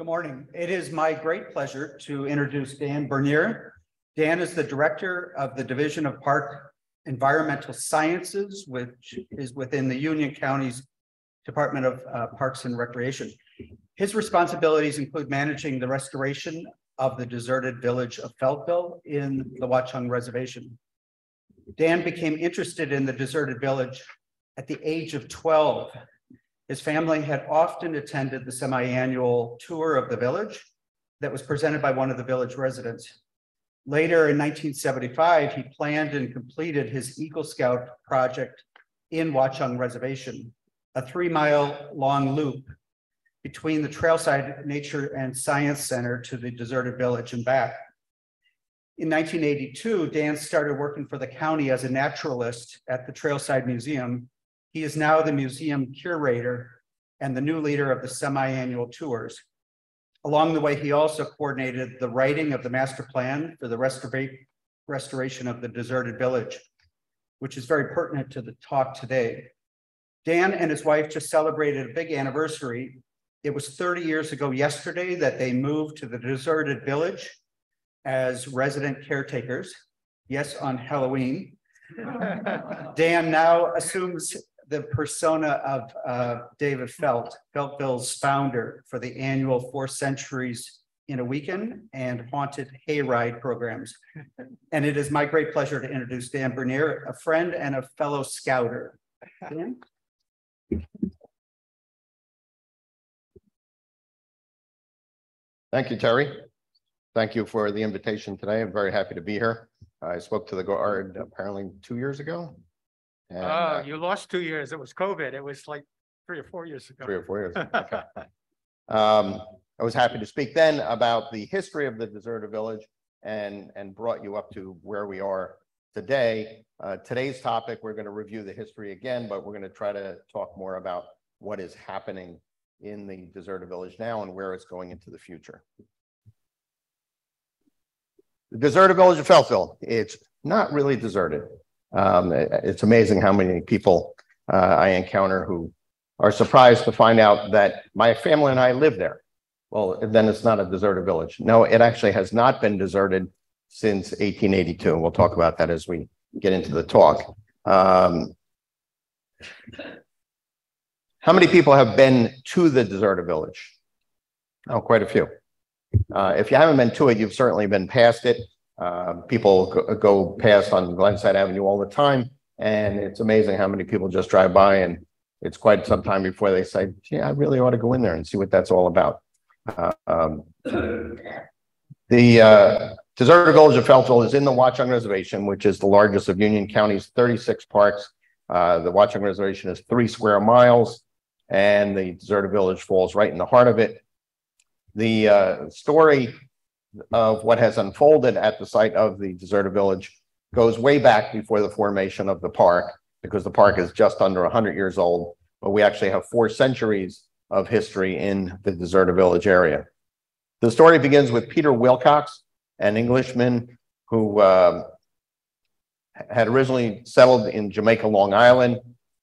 Good morning. It is my great pleasure to introduce Dan Bernier. Dan is the Director of the Division of Park Environmental Sciences, which is within the Union County's Department of uh, Parks and Recreation. His responsibilities include managing the restoration of the deserted village of Feltville in the Watchung Reservation. Dan became interested in the deserted village at the age of twelve. His family had often attended the semi-annual tour of the village that was presented by one of the village residents. Later in nineteen seventy-five, he planned and completed his Eagle Scout project in Watchung Reservation, a three-mile-long loop between the Trailside Nature and Science Center to the deserted village and back. In nineteen eighty-two, Dan started working for the county as a naturalist at the Trailside Museum. He is now the museum curator and the new leader of the semi-annual tours. Along the way, he also coordinated the writing of the master plan for the restora- restoration of the deserted village, which is very pertinent to the talk today. Dan and his wife just celebrated a big anniversary. It was thirty years ago yesterday that they moved to the deserted village as resident caretakers. Yes, on Halloween. Dan now assumes the persona of uh, David Felt, Feltville's founder for the annual Four Centuries in a Weekend and Haunted Hayride programs. And it is my great pleasure to introduce Dan Bernier, a friend and a fellow scouter. Dan? Thank you, Terry. Thank you for the invitation today. I'm very happy to be here. I spoke to the guard apparently two years ago. And, Oh, uh, you lost two years. It was COVID. It was like three or four years ago. three or four years. Okay. Um, I was happy to speak then about the history of the deserted village and, and brought you up to where we are today. Uh, today's topic, we're going to review the history again, but we're going to try to talk more about what is happening in the deserted village now and where it's going into the future. The deserted village of Feltville, it's not really deserted. Um, it- it's amazing how many people uh, I encounter who are surprised to find out that my family and I live there. Well, then it's not a deserted village. No, it actually has not been deserted since 1882. And We'll talk about that as we get into the talk. Um, how many people have been to the deserted village? Oh, quite a few. Uh, if you haven't been to it, you've certainly been past it. Uh, people go, go past on Glenside Avenue all the time. And it's amazing how many people just drive by and it's quite some time before they say, gee, I really ought to go in there and see what that's all about. Uh, um, the uh, deserted village of Feltville is in the Watchung Reservation, which is the largest of Union County's 36 parks. Uh, the Watchung Reservation is three square miles and the deserted village falls right in the heart of it. The uh, story of what has unfolded at the site of the deserted village goes way back before the formation of the park because the park is just under 100 years old, but we actually have four centuries of history in the deserted village area. The story begins with Peter Wilcox, an Englishman who um, had originally settled in Jamaica, Long Island,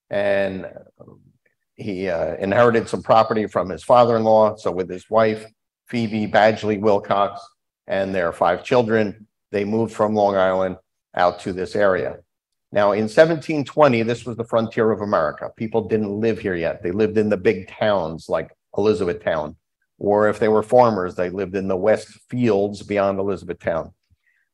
and he uh, inherited some property from his father-in-law. So with his wife, Phoebe Badgley Wilcox, and their five children, they moved from Long Island out to this area. Now, in 1720, this was the frontier of America. People didn't live here yet. They lived in the big towns like Elizabethtown, or if they were farmers, they lived in the west fields beyond Elizabethtown.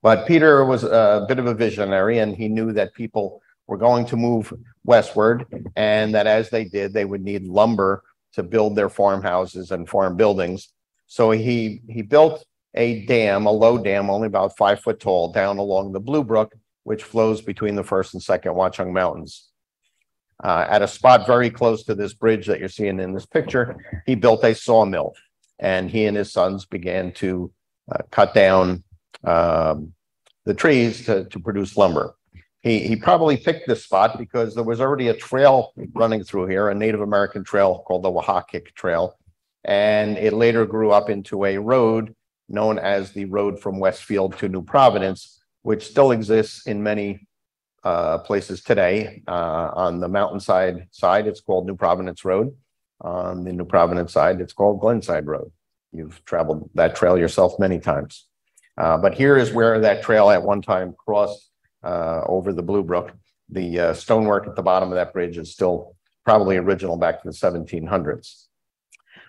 But Peter was a bit of a visionary, and he knew that people were going to move westward, and that as they did, they would need lumber to build their farmhouses and farm buildings. So he he built a dam, a low dam, only about five foot tall, down along the Blue Brook, which flows between the first and second Watchung Mountains. Uh, at a spot very close to this bridge that you're seeing in this picture, he built a sawmill, and he and his sons began to uh, cut down um, the trees to, to produce lumber. He, he probably picked this spot because there was already a trail running through here, a Native American trail called the Wahakik Trail. And it later grew up into a road known as the road from Westfield to New Providence, which still exists in many uh, places today. Uh, on the mountainside side, it's called New Providence Road. On the New Providence side, it's called Glenside Road. you've traveled that trail yourself many times. Uh, but here is where that trail at one time crossed uh, over the Blue Brook. The uh, stonework at the bottom of that bridge is still probably original back to the seventeen hundreds.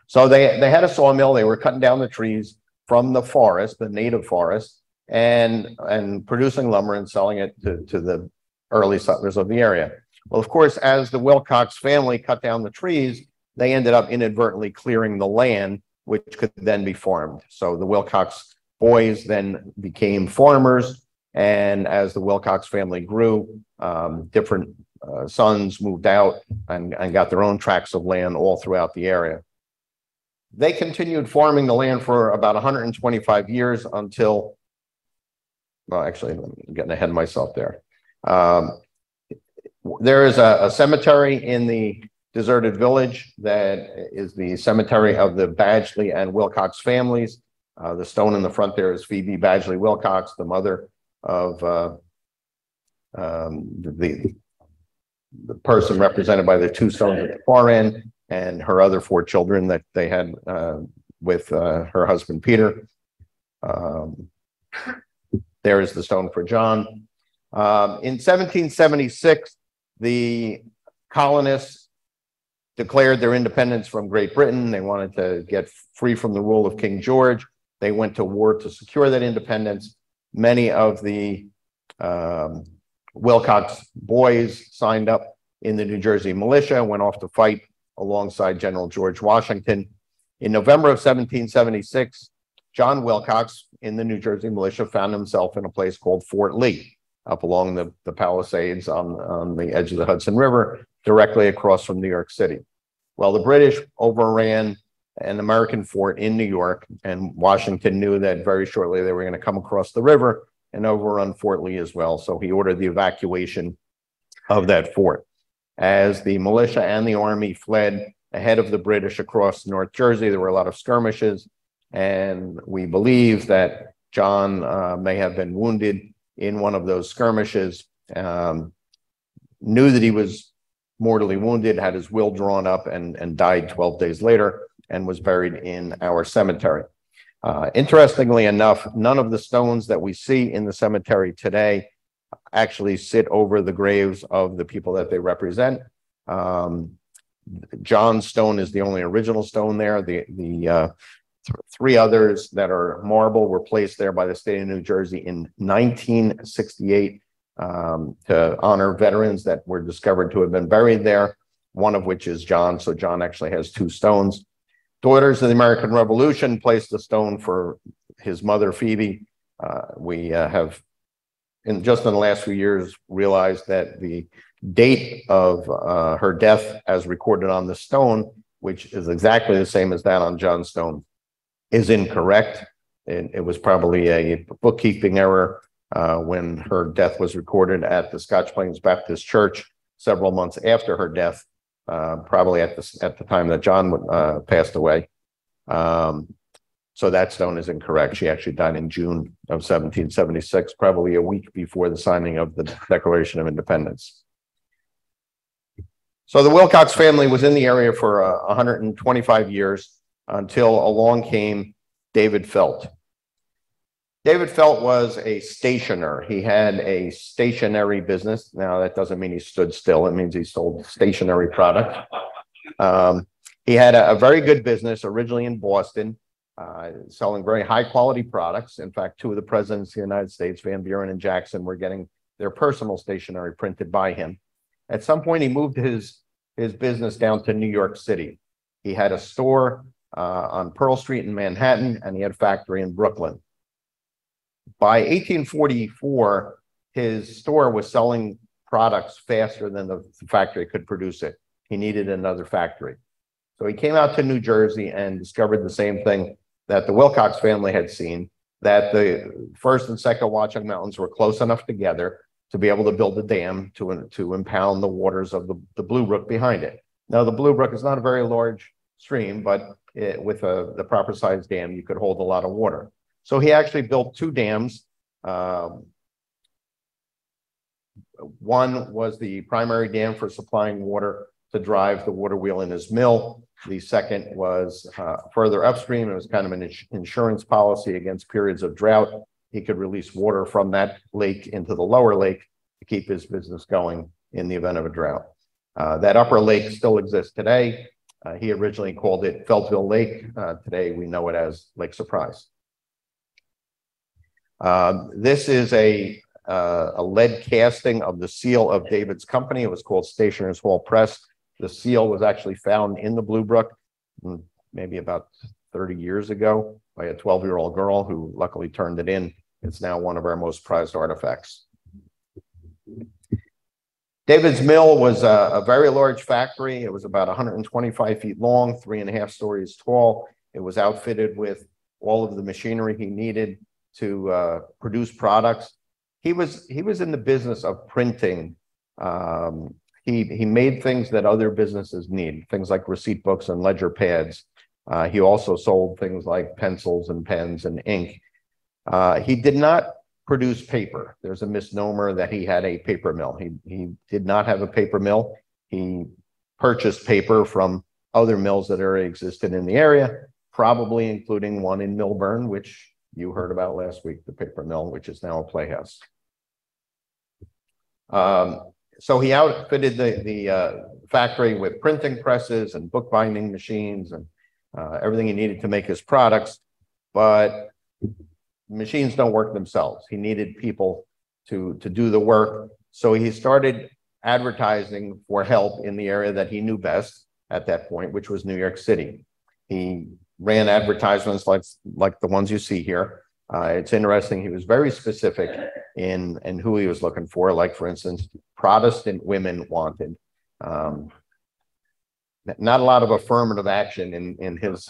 So they, they had a sawmill, they were cutting down the trees from the forest, the native forest, and, and producing lumber and selling it to, to the early settlers of the area. Well, of course, as the Wilcox family cut down the trees, they ended up inadvertently clearing the land, which could then be farmed. So the Wilcox boys then became farmers. And as the Wilcox family grew, um, different uh, sons moved out and, and got their own tracts of land all throughout the area. They continued farming the land for about 125 years until, well, actually, I'm getting ahead of myself there. Um, there is a, a cemetery in the deserted village that is the cemetery of the Badgley and Wilcox families. Uh, the stone in the front there is Phoebe Badgley Wilcox, the mother of uh, um, the, the person represented by the two stones at the far end and her other four children that they had uh, with uh, her husband Peter. Um, there is the stone for John. Um, in 1776, the colonists declared their independence from Great Britain. They wanted to get free from the rule of King George. They went to war to secure that independence. Many of the um, Wilcox boys signed up in the New Jersey militia, went off to fight alongside General George Washington. In November of 1776, John Wilcox in the New Jersey militia found himself in a place called Fort Lee, up along the, the Palisades on, on the edge of the Hudson River, directly across from New York City. Well, the British overran an American fort in New York, and Washington knew that very shortly they were going to come across the river and overrun Fort Lee as well. So he ordered the evacuation of that fort as the militia and the army fled ahead of the British across North Jersey. There were a lot of skirmishes, and we believe that John uh, may have been wounded in one of those skirmishes. Um, knew that he was mortally wounded, had his will drawn up, and, and died 12 days later, and was buried in our cemetery. Uh, interestingly enough, none of the stones that we see in the cemetery today actually sit over the graves of the people that they represent. Um, John Stone is the only original stone there. The the uh, th three others that are marble were placed there by the state of New Jersey in 1968 um, to honor veterans that were discovered to have been buried there. One of which is John. So John actually has two stones. Daughters of the American Revolution placed a stone for his mother Phoebe. Uh, we uh, have in just in the last few years realized that the date of uh, her death as recorded on the stone, which is exactly the same as that on John Stone, is incorrect. It, it was probably a bookkeeping error uh, when her death was recorded at the Scotch Plains Baptist Church several months after her death, uh, probably at the at the time that John uh, passed away. Um, so that stone is incorrect. She actually died in June of 1776, probably a week before the signing of the Declaration of Independence. So the Wilcox family was in the area for uh, 125 years until along came David Felt. David Felt was a stationer. He had a stationery business. Now, that doesn't mean he stood still. It means he sold stationery product. Um, he had a, a very good business originally in Boston uh, selling very high quality products. In fact, two of the presidents of the United States, Van Buren and Jackson, were getting their personal stationery printed by him. At some point, he moved his, his business down to New York City. He had a store uh, on Pearl Street in Manhattan, and he had a factory in Brooklyn. By 1844, his store was selling products faster than the factory could produce it. He needed another factory. So he came out to New Jersey and discovered the same thing that the Wilcox family had seen, that the first and second Watchung Mountains were close enough together to be able to build a dam to, to impound the waters of the, the Blue Brook behind it. Now, the Blue Brook is not a very large stream, but it, with a, the proper size dam, you could hold a lot of water. So he actually built two dams. Um, one was the primary dam for supplying water to drive the water wheel in his mill. The second was uh, further upstream. It was kind of an ins- insurance policy against periods of drought. He could release water from that lake into the lower lake to keep his business going in the event of a drought. Uh, That upper lake still exists today. Uh, He originally called it Feltville Lake. Uh, Today, we know it as Lake Surprise. Um, This is a uh, a lead casting of the seal of David's company. It was called Stationers Hall Press. The seal was actually found in the Blue Brook mm, maybe about thirty years ago by a twelve-year-old girl who luckily turned it in. It's now one of our most prized artifacts. David's Mill was a, a very large factory. It was about hundred and twenty-five feet long, three and a half stories tall. It was outfitted with all of the machinery he needed to uh, produce products. He was he was in the business of printing. Um, he he made things that other businesses need, things like receipt books and ledger pads. Uh, he also sold things like pencils and pens and ink. Uh, he did not produce paper. There's a misnomer that he had a paper mill. He he did not have a paper mill. He purchased paper from other mills that already existed in the area, probably including one in Millburn, which you heard about last week, the paper mill, which is now a playhouse. Um, so he outfitted the, the, uh, factory with printing presses and bookbinding machines and, uh, everything he needed to make his products. But machines don't work themselves. He needed people to, to do the work. So he started advertising for help in the area that he knew best at that point, which was New York City. He ran advertisements like, like the ones you see here. Uh, it's interesting. He was very specific in, and who he was looking for. Like, for instance, Protestant women wanted. Um, not a lot of affirmative action in, in his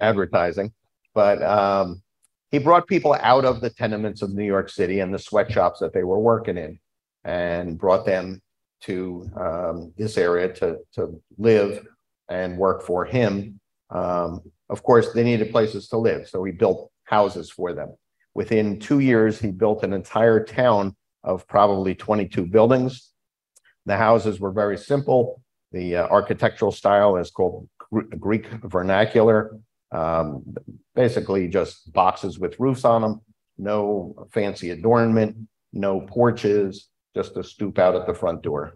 advertising, but, um, he brought people out of the tenements of New York City and the sweatshops that they were working in and brought them to, um, this area to, to live and work for him. Um, of course, they needed places to live, so he built houses for them. Within two years, he built an entire town of probably 22 buildings. The houses were very simple. The uh, architectural style is called Greek vernacular. Um, basically, just boxes with roofs on them, no fancy adornment, no porches, just a stoop out at the front door.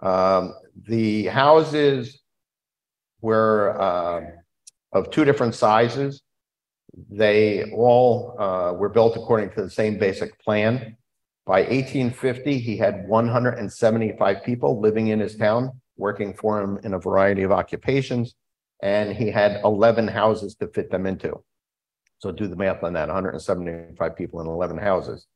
Um, the houses were uh, of two different sizes. They all uh, were built according to the same basic plan. By 1850, he had 175 people living in his town, working for him in a variety of occupations, and he had 11 houses to fit them into. So do the math on that, 175 people in 11 houses.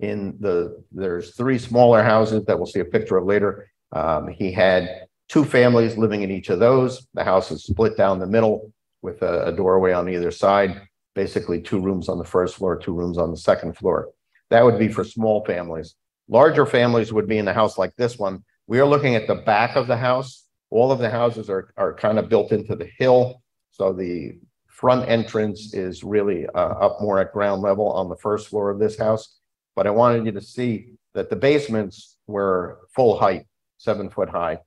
In the, there's three smaller houses that we'll see a picture of later. Um, he had two families living in each of those. The house is split down the middle with a, a doorway on either side, basically two rooms on the first floor, two rooms on the second floor. That would be for small families. Larger families would be in a house like this one. We are looking at the back of the house. All of the houses are, are kind of built into the hill. So the front entrance is really uh, up more at ground level on the first floor of this house. But I wanted you to see that the basements were full height, seven foot high,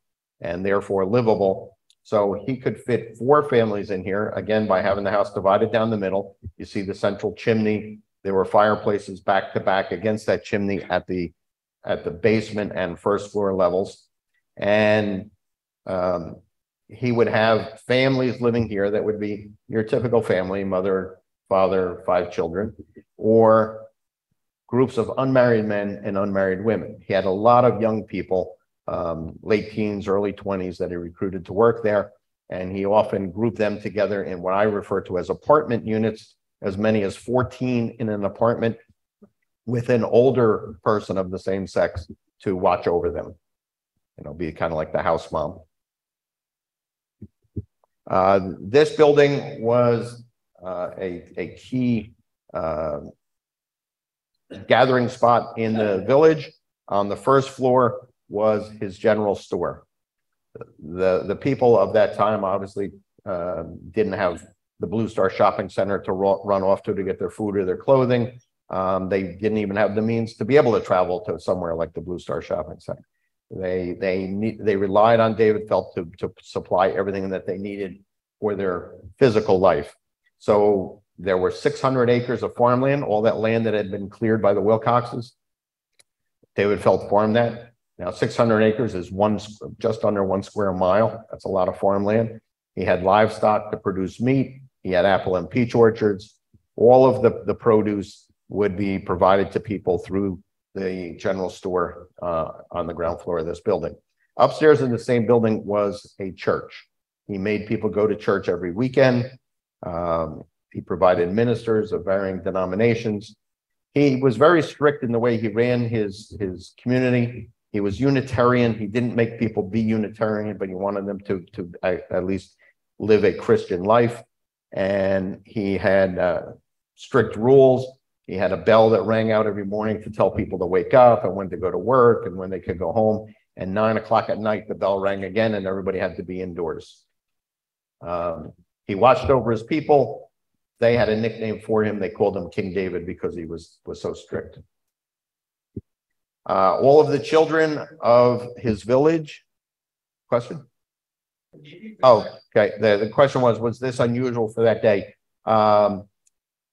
and therefore livable. So he could fit four families in here, again, by having the house divided down the middle. You see the central chimney. There were fireplaces back to back against that chimney at the, at the basement and first floor levels. And um, he would have families living here that would be your typical family, mother, father, five children, or groups of unmarried men and unmarried women. He had a lot of young people um, late teens, early twenties that he recruited to work there. And he often grouped them together in what I refer to as apartment units, as many as 14 in an apartment with an older person of the same sex to watch over them. You know, be kind of like the house mom. Uh, this building was uh, a, a key uh, gathering spot in the village. On the first floor, was his general store. The, the people of that time obviously uh, didn't have the Blue Star Shopping Center to run off to to get their food or their clothing. Um, they didn't even have the means to be able to travel to somewhere like the Blue Star Shopping Center. They, they they relied on David Felt to, to supply everything that they needed for their physical life. So there were six hundred acres of farmland, all that land that had been cleared by the Wilcoxes. David Felt farmed that. Now, six hundred acres is one, just under one square mile. That's a lot of farmland. He had livestock to produce meat. He had apple and peach orchards. All of the, the produce would be provided to people through the general store uh, on the ground floor of this building. Upstairs in the same building was a church. He made people go to church every weekend. Um, he provided ministers of varying denominations. He was very strict in the way he ran his, his community. He was Unitarian. He didn't make people be Unitarian, but he wanted them to, to at, least live a Christian life. And he had uh, strict rules. He had a bell that rang out every morning to tell people to wake up and when to go to work and when they could go home. And nine o'clock at night, the bell rang again and everybody had to be indoors. Um, he watched over his people. They had a nickname for him. They called him King David because he was, was so strict. Uh, all of the children of his village. Question? Oh, okay. The, the question was, was this unusual for that day? Um,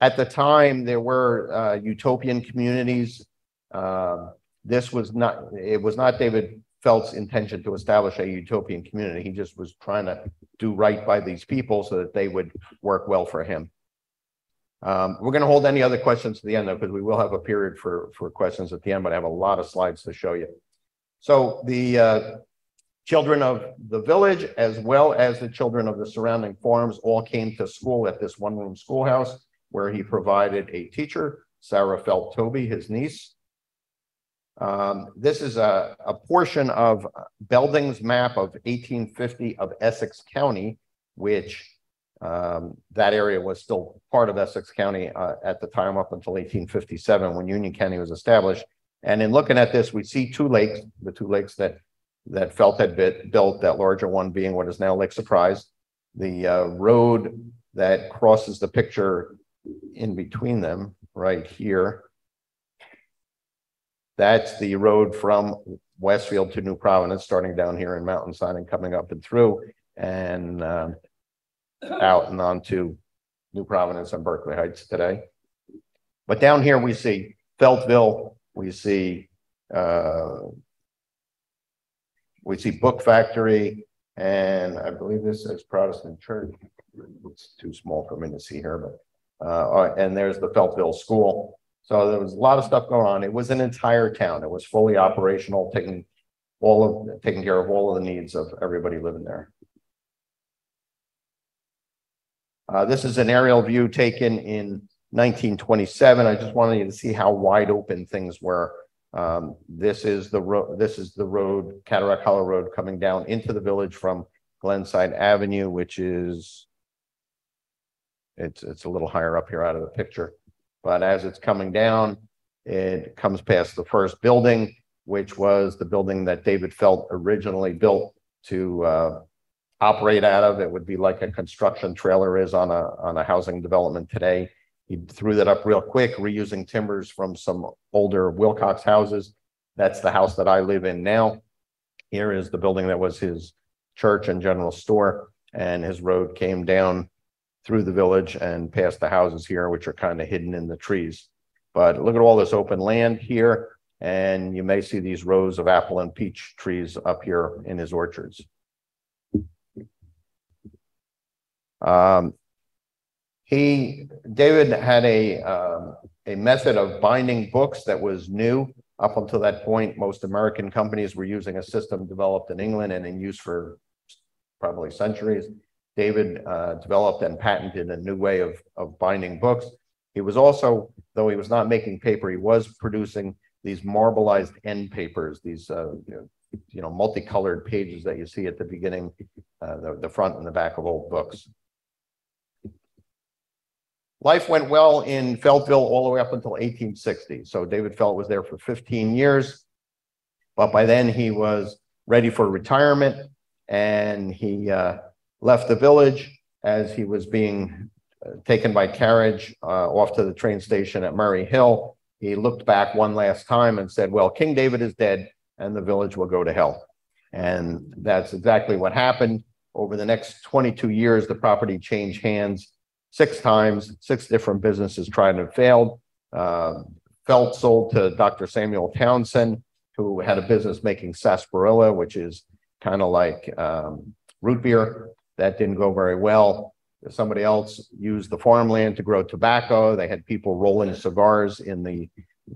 at the time, there were, uh, utopian communities. Um, this was not, it was not David Felt's intention to establish a utopian community. He just was trying to do right by these people so that they would work well for him. Um, we're going to hold any other questions to the end though, because we will have a period for, for questions at the end, but I have a lot of slides to show you. So the, uh, children of the village as well as the children of the surrounding farms all came to school at this one-room schoolhouse where he provided a teacher, Sarah Felt Toby, his niece. Um, this is a, a portion of Belding's map of eighteen fifty of Essex County, which um, that area was still part of Essex County uh, at the time up until eighteen fifty-seven when Union County was established. And in looking at this, we see two lakes, the two lakes that that Felt had bit, built, that larger one being what is now Lake Surprise. The uh, road that crosses the picture in between them, right here. That's the road from Westfield to New Providence, starting down here in Mountainside and coming up and through and um, out and onto New Providence and Berkeley Heights today. But down here, we see Feltville, we see uh, we see Book Factory, and I believe this is Protestant Church. It's too small for me to see here, but, uh, and there's the Feltville School. So there was a lot of stuff going on. It was an entire town. It was fully operational, taking all of, taking care of all of the needs of everybody living there. Uh, this is an aerial view taken in nineteen twenty-seven. I just wanted you to see how wide open things were. Um, this is the road, this is the road, Cataract Hollow Road coming down into the village from Glenside Avenue, which is it's, it's a little higher up here out of the picture. But as it's coming down, it comes past the first building, which was the building that David Felt originally built to, uh, operate out of. It would be like a construction trailer is on a, on a housing development today. He threw that up real quick, reusing timbers from some older Wilcox houses. That's the house that I live in now. Here is the building that was his church and general store, and his road came down through the village and past the houses here, which are kind of hidden in the trees. But look at all this open land here, and you may see these rows of apple and peach trees up here in his orchards. Um, he, David had a, um, a method of binding books that was new. Up until that point, most American companies were using a system developed in England and in use for probably centuries. David uh, developed and patented a new way of, of binding books. He was also, though he was not making paper, he was producing these marbleized end papers, these, uh, you know, you know, multicolored pages that you see at the beginning, uh, the, the front and the back of old books. Life went well in Feltville all the way up until eighteen sixty. So David Felt was there for fifteen years. But by then he was ready for retirement and he uh, left the village as he was being uh, taken by carriage uh, off to the train station at Murray Hill. He looked back one last time and said, well, King David is dead and the village will go to hell. And that's exactly what happened. Over the next twenty-two years, the property changed hands six times, six different businesses tried and failed. Uh, Felt sold to Dr. Samuel Townsend, who had a business making sarsaparilla, which is kind of like um, root beer. That didn't go very well. Somebody else used the farmland to grow tobacco. They had people rolling cigars in the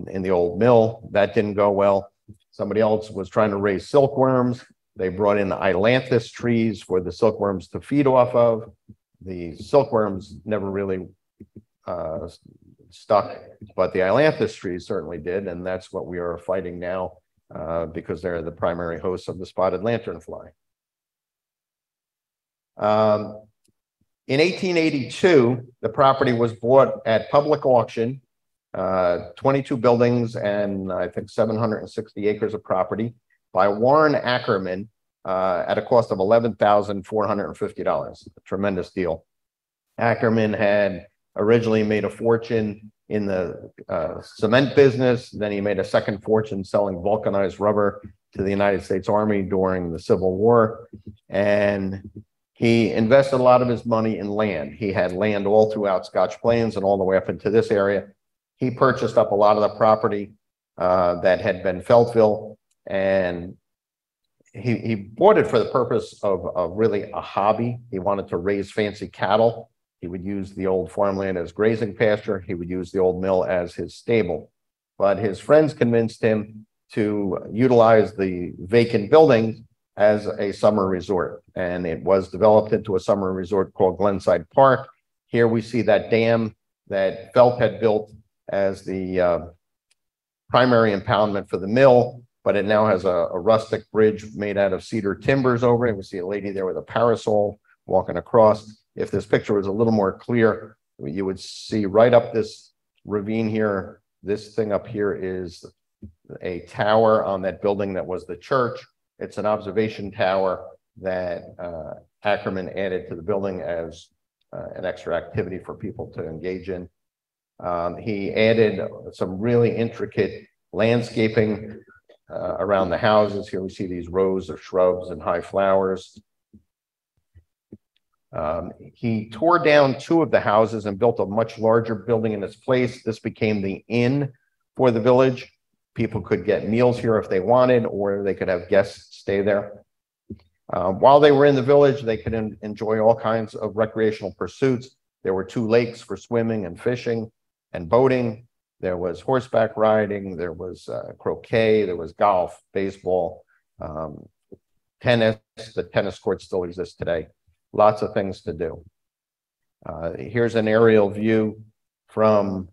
in the old mill. That didn't go well. Somebody else was trying to raise silkworms. They brought in ailanthus trees for the silkworms to feed off of. The silkworms never really uh, stuck, but the ailanthus trees certainly did, and that's what we are fighting now uh, because they're the primary hosts of the spotted lanternfly. Um, in 1882, the property was bought at public auction, uh, 22 buildings and I think 760 acres of property by Warren Ackerman uh, at a cost of $11,450. A tremendous deal. Ackerman had originally made a fortune in the uh, cement business. Then he made a second fortune selling vulcanized rubber to the United States Army during the Civil War. And he invested a lot of his money in land. He had land all throughout Scotch Plains and all the way up into this area. He purchased up a lot of the property uh, that had been Feltville and he, he bought it for the purpose of, of really a hobby. He wanted to raise fancy cattle. He would use the old farmland as grazing pasture. He would use the old mill as his stable. But his friends convinced him to utilize the vacant building as a summer resort. And it was developed into a summer resort called Glenside Park. Here we see that dam that Felt had built as the uh, primary impoundment for the mill, but it now has a, a rustic bridge made out of cedar timbers over it. We see a lady there with a parasol walking across. If this picture was a little more clear, you would see right up this ravine here. This thing up here is a tower on that building that was the church. It's an observation tower that uh, Ackerman added to the building as uh, an extra activity for people to engage in. Um, he added some really intricate landscaping uh, around the houses. Here we see these rows of shrubs and high flowers. Um, he tore down two of the houses and built a much larger building in its place. This became the inn for the village. People could get meals here if they wanted, or they could have guests stay there. Uh, while they were in the village, they could en enjoy all kinds of recreational pursuits. There were two lakes for swimming and fishing and boating. There was horseback riding, there was uh, croquet, there was golf, baseball, um, tennis. The tennis court still exists today. Lots of things to do. Uh, here's an aerial view from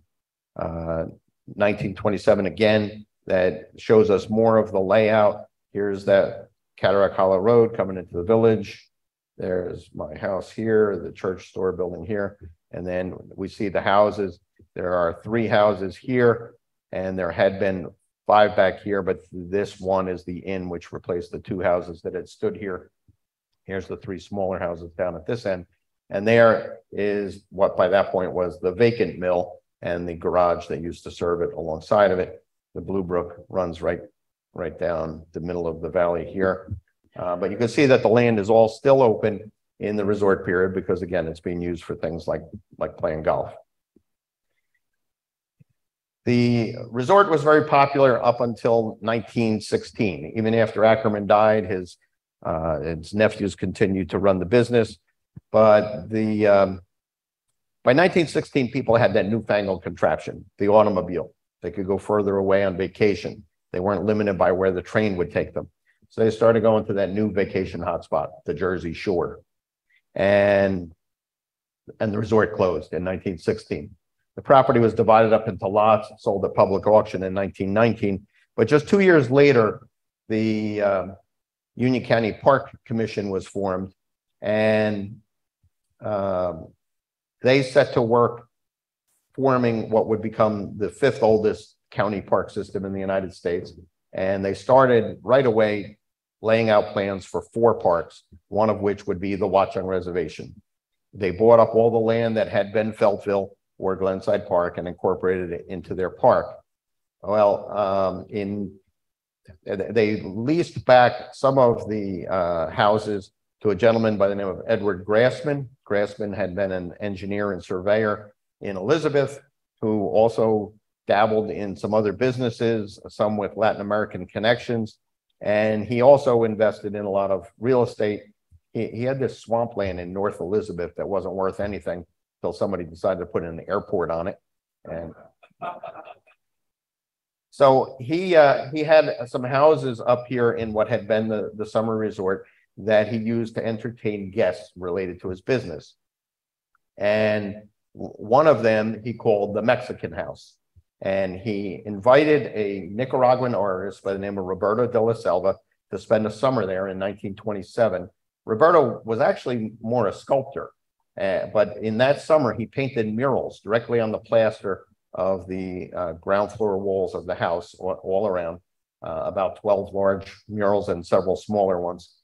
uh, 1927 again that shows us more of the layout. Here's that Cataract Hollow Road coming into the village. There's my house here, the church store building here. And then we see the houses. There are three houses here, and there had been five back here, but this one is the inn which replaced the two houses that had stood here. Here's the three smaller houses down at this end. And there is what by that point was the vacant mill and the garage that used to serve it alongside of it. The Blue Brook runs right, right down the middle of the valley here. Uh, but you can see that the land is all still open in the resort period because again, it's being used for things like, like playing golf. The resort was very popular up until 1916. Even after Ackerman died, his uh, his nephews continued to run the business. But the um, by 1916, people had that newfangled contraption, the automobile. They could go further away on vacation. They weren't limited by where the train would take them. So they started going to that new vacation hotspot, the Jersey Shore. And, and the resort closed in 1916. The property was divided up into lots, and sold at public auction in 1919. But just two years later, the uh, Union County Park Commission was formed, and um, they set to work forming what would become the fifth oldest county park system in the United States. And they started right away laying out plans for four parks, one of which would be the Watchung Reservation. They bought up all the land that had been Feltville or Glenside Park and incorporated it into their park. Well, um, in they- leased back some of the uh, houses to a gentleman by the name of Edward Grassmann. Grassmann had been an engineer and surveyor in Elizabeth, who also dabbled in some other businesses, some with Latin American connections. And he also invested in a lot of real estate. He, he had this swampland in North Elizabeth that wasn't worth anything until somebody decided to put an airport on it. And so he, uh, he had some houses up here in what had been the, the summer resort that he used to entertain guests related to his business. And one of them he called the Mexican House. And he invited a Nicaraguan artist by the name of Roberto de la Selva to spend a summer there in 1927. Roberto was actually more a sculptor, uh, but in that summer he painted murals directly on the plaster of the uh, ground floor walls of the house all, all around, uh, about 12 large murals and several smaller ones.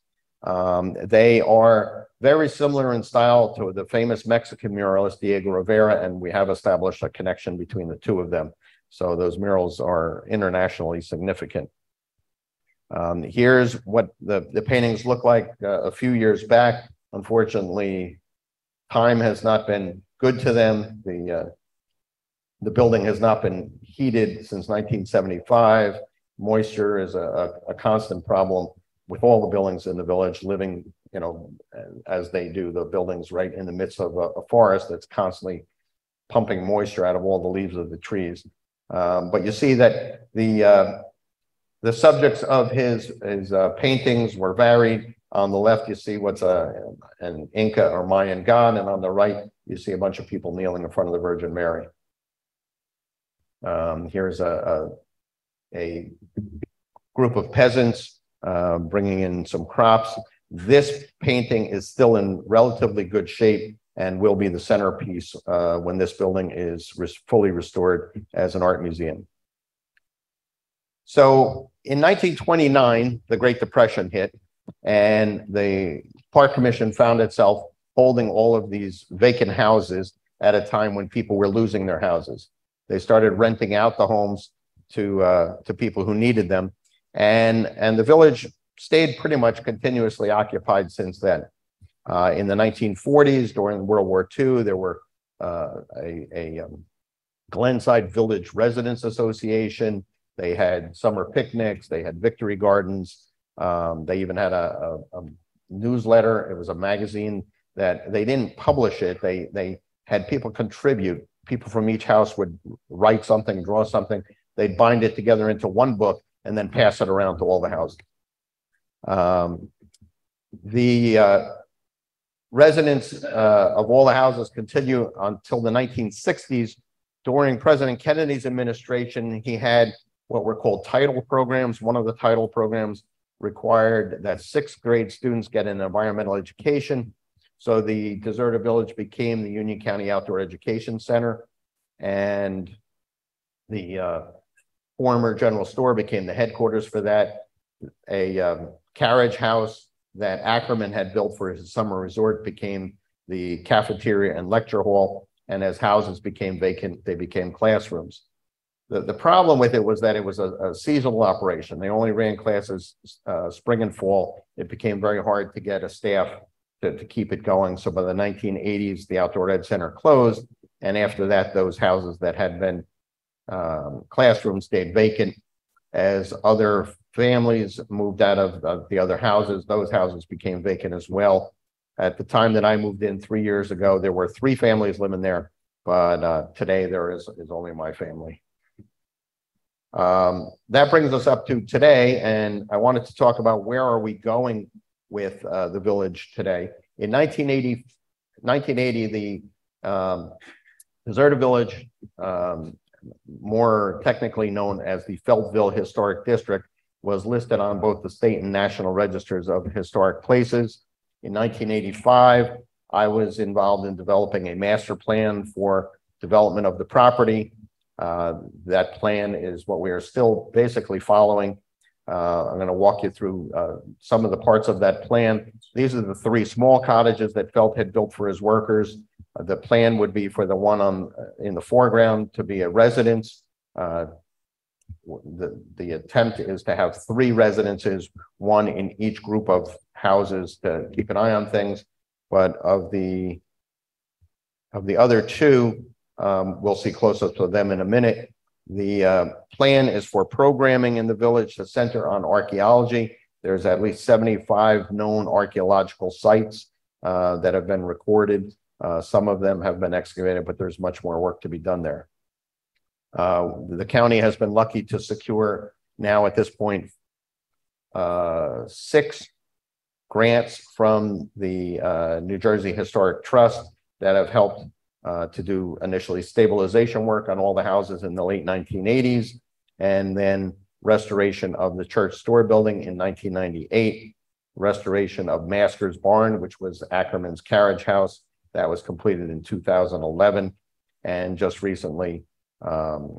Um, they are very similar in style to the famous Mexican muralist Diego Rivera, and we have established a connection between the two of them. So those murals are internationally significant. Um, here's what the, the paintings look like uh, a few years back. Unfortunately, time has not been good to them. The, uh, the building has not been heated since 1975. Moisture is a, a, a constant problem with all the buildings in the village living, you know, as they do, the buildings right in the midst of a, a forest that's constantly pumping moisture out of all the leaves of the trees. Um, but you see that the, uh, the subjects of his, his, uh, paintings were varied. On the left, you see what's a, an Inca or Mayan god, and on the right, you see a bunch of people kneeling in front of the Virgin Mary. Um, here's a, a, a group of peasants, uh, bringing in some crops. This painting is still in relatively good shape and will be the centerpiece, uh, when this building is res- fully restored as an art museum. So in nineteen twenty-nine, the Great Depression hit and the Park Commission found itself holding all of these vacant houses at a time when people were losing their houses. They started renting out the homes to, uh, to people who needed them. And, and the village stayed pretty much continuously occupied since then. Uh, in the nineteen forties, during World War II, there were, uh, a, a, um, Glenside Village Residents Association. They had summer picnics, they had victory gardens. Um, they even had a, a, a newsletter. It was a magazine that they didn't publish it. They, they had people contribute. People from each house would write something, draw something. They'd bind it together into one book and then pass it around to all the houses. Um, the, uh, residents, uh, of all the houses continue until the nineteen sixties. During President Kennedy's administration, he had what were called title programs. One of the title programs required that sixth grade students get an environmental education. So the deserted village became the Union County Outdoor Education Center. And the uh, former general store became the headquarters for that. A um, carriage house that Ackerman had built for his summer resort became the cafeteria and lecture hall. And as houses became vacant, they became classrooms. The, the problem with it was that it was a, a seasonal operation. They only ran classes uh, spring and fall. It became very hard to get a staff to, to keep it going. So by the 1980s, the Outdoor Ed Center closed. And after that, those houses that had been um, classrooms stayed vacant. As other families moved out of of the other houses, those houses became vacant as well. At the time that I moved in three years ago, there were three families living there, but uh, today there is, is only my family. Um, that brings us up to today, and I wanted to talk about where are we going with uh, the village today. In 1980, 1980, the um, deserted village, um, more technically known as the Feltville Historic District, was listed on both the state and national registers of historic places. In 1985, I was involved in developing a master plan for development of the property. Uh, that plan is what we are still basically following. Uh, I'm going to walk you through uh, some of the parts of that plan. These are the three small cottages that Felt had built for his workers. The plan would be for the one on in the foreground to be a residence. The, the attempt is to have three residences, one in each group of houses to keep an eye on things. But of the of the other two, um, we'll see close-ups of them in a minute. The uh, plan is for programming in the village to center on archaeology. There's at least seventy-five known archaeological sites uh, that have been recorded. Uh, some of them have been excavated, but there's much more work to be done there. Uh, the county has been lucky to secure now at this point uh, six grants from the uh, New Jersey Historic Trust that have helped uh, to do initially stabilization work on all the houses in the late 1980s, and then restoration of the church store building in 1998, restoration of Masker's Barn, which was Ackerman's carriage house, that was completed in 2011, and just recently um,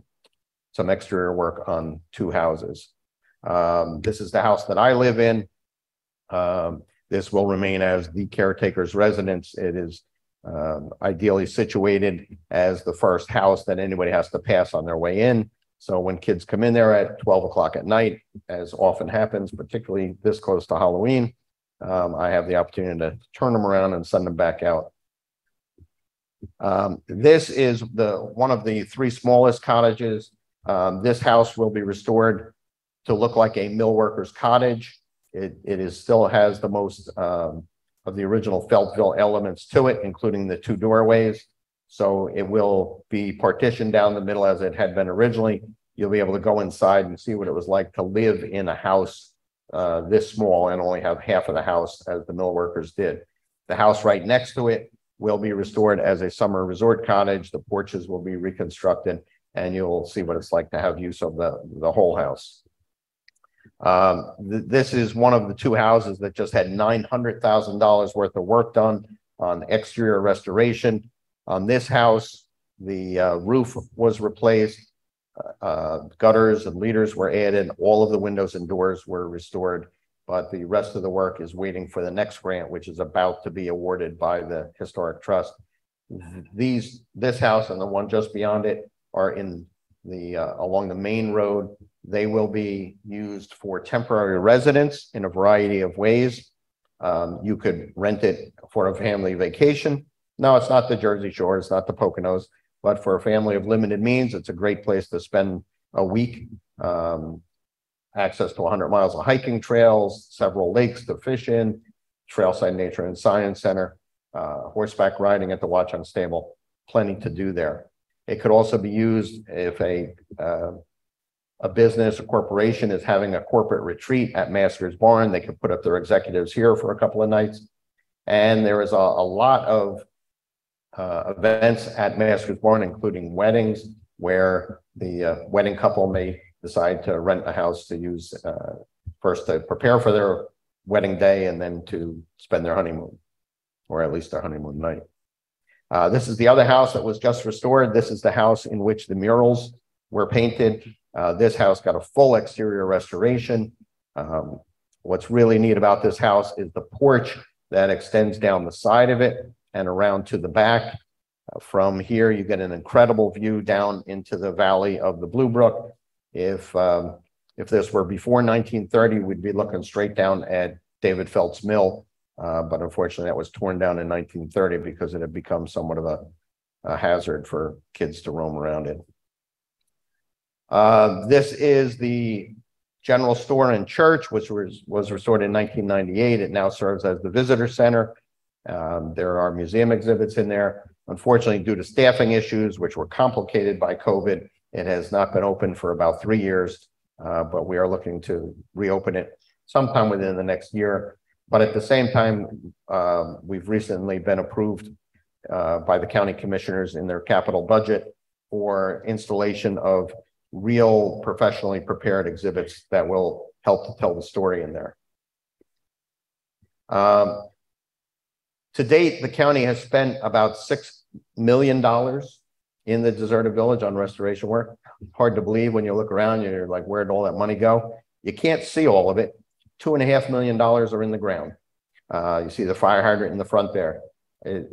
some exterior work on two houses. Um, this is the house that I live in. Um, this will remain as the caretaker's residence. It is um, ideally situated as the first house that anybody has to pass on their way in. So when kids come in there at 12 o'clock at night, as often happens, particularly this close to Halloween, um, I have the opportunity to turn them around and send them back out. Um, this is the one of the three smallest cottages. Um, this house will be restored to look like a mill worker's cottage. It, it is still has the most um, of the original Feltville elements to it, including the two doorways. So it will be partitioned down the middle as it had been originally. You'll be able to go inside and see what it was like to live in a house uh, this small and only have half of the house as the mill workers did. The house right next to it will be restored as a summer resort cottage. The porches will be reconstructed and you'll see what it's like to have use of the, the whole house. Um, th this is one of the two houses that just had nine hundred thousand dollars worth of work done on exterior restoration. On this house, the uh, roof was replaced, uh, uh, gutters and leaders were added, all of the windows and doors were restored, but the rest of the work is waiting for the next grant, which is about to be awarded by the Historic Trust. These, this house and the one just beyond it are in the uh, along the main road they will be used for temporary residence in a variety of ways. Um, you could rent it for a family vacation. No, it's not the Jersey Shore, it's not the Poconos, but for a family of limited means, it's a great place to spend a week. Um, access to 100 miles of hiking trails, several lakes to fish in, Trailside Nature and Science Center, uh, horseback riding at the Watchung Stable, plenty to do there. It could also be used if a uh, a business, a corporation is having a corporate retreat at Masker's Barn, they can put up their executives here for a couple of nights. And there is a, a lot of uh, events at Masker's Barn, including weddings, where the uh, wedding couple may decide to rent a house to use uh, first to prepare for their wedding day and then to spend their honeymoon, or at least their honeymoon night. Uh, this is the other house that was just restored. This is the house in which the murals were painted. Uh, this house got a full exterior restoration. Um, what's really neat about this house is the porch that extends down the side of it and around to the back. Uh, from here, you get an incredible view down into the valley of the Blue Brook. If um, if this were before 1930, we'd be looking straight down at David Felt's Mill. Uh, but unfortunately, that was torn down in 1930 because it had become somewhat of a, a hazard for kids to roam around in. Uh, this is the general store and church, which was, was restored in 1998. It now serves as the visitor center. Um, there are museum exhibits in there. Unfortunately, due to staffing issues, which were complicated by COVID, it has not been open for about three years, uh, but we are looking to reopen it sometime within the next year. But at the same time, uh, we've recently been approved uh, by the county commissioners in their capital budget for installation of real professionally prepared exhibits that will help to tell the story in there. Um, to date, the county has spent about $6 million in the deserted village on restoration work. Hard to believe when you look around, you're like, where'd all that money go? You can't see all of it. Two and a half million dollars are in the ground. Uh, you see the fire hydrant in the front there. It,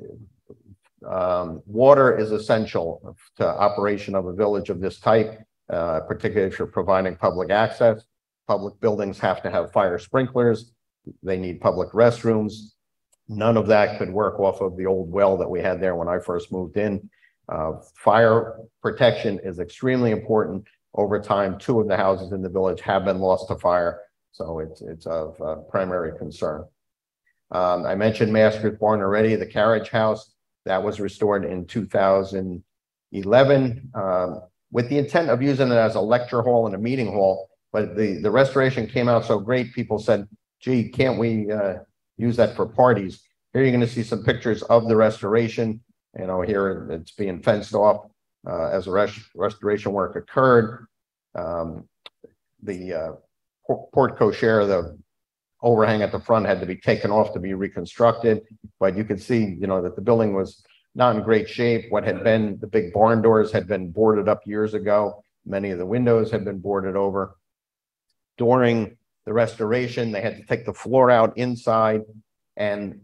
um, water is essential to operation of a village of this type. Uh, particularly if you're providing public access. Public buildings have to have fire sprinklers. They need public restrooms. None of that could work off of the old well that we had there when I first moved in. Uh, fire protection is extremely important. Over time, two of the houses in the village have been lost to fire, so it's, it's of uh, primary concern. Um, I mentioned Masker's Barn already, the carriage house that was restored in two thousand eleven, um, with the intent of using it as a lecture hall and a meeting hall. But the, the restoration came out so great, people said, gee, can't we, uh, use that for parties? Here you're gonna see some pictures of the restoration. You know, here it's being fenced off, uh, as the rest, restoration work occurred. Um, the, uh, por- porte cochere, the overhang at the front had to be taken off to be reconstructed. But you can see, you know, that the building was not in great shape. What had been, the big barn doors had been boarded up years ago. Many of the windows had been boarded over. During the restoration, they had to take the floor out inside and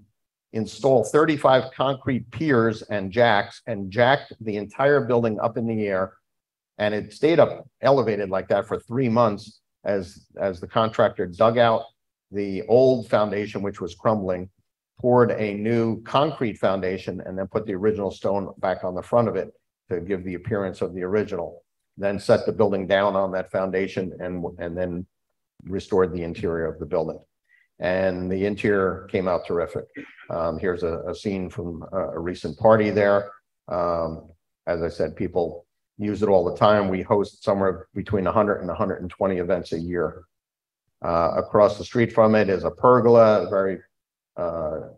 install thirty-five concrete piers and jacks and jacked the entire building up in the air. And it stayed up elevated like that for three months as, as the contractor dug out the old foundation, which was crumbling, poured a new concrete foundation and then put the original stone back on the front of it to give the appearance of the original. Then set the building down on that foundation and, and then restored the interior of the building. And the interior came out terrific. Um, here's a, a scene from a, a recent party there. Um, as I said, people use it all the time. We host somewhere between 100 and 120 events a year. Uh, across the street from it is a pergola, a very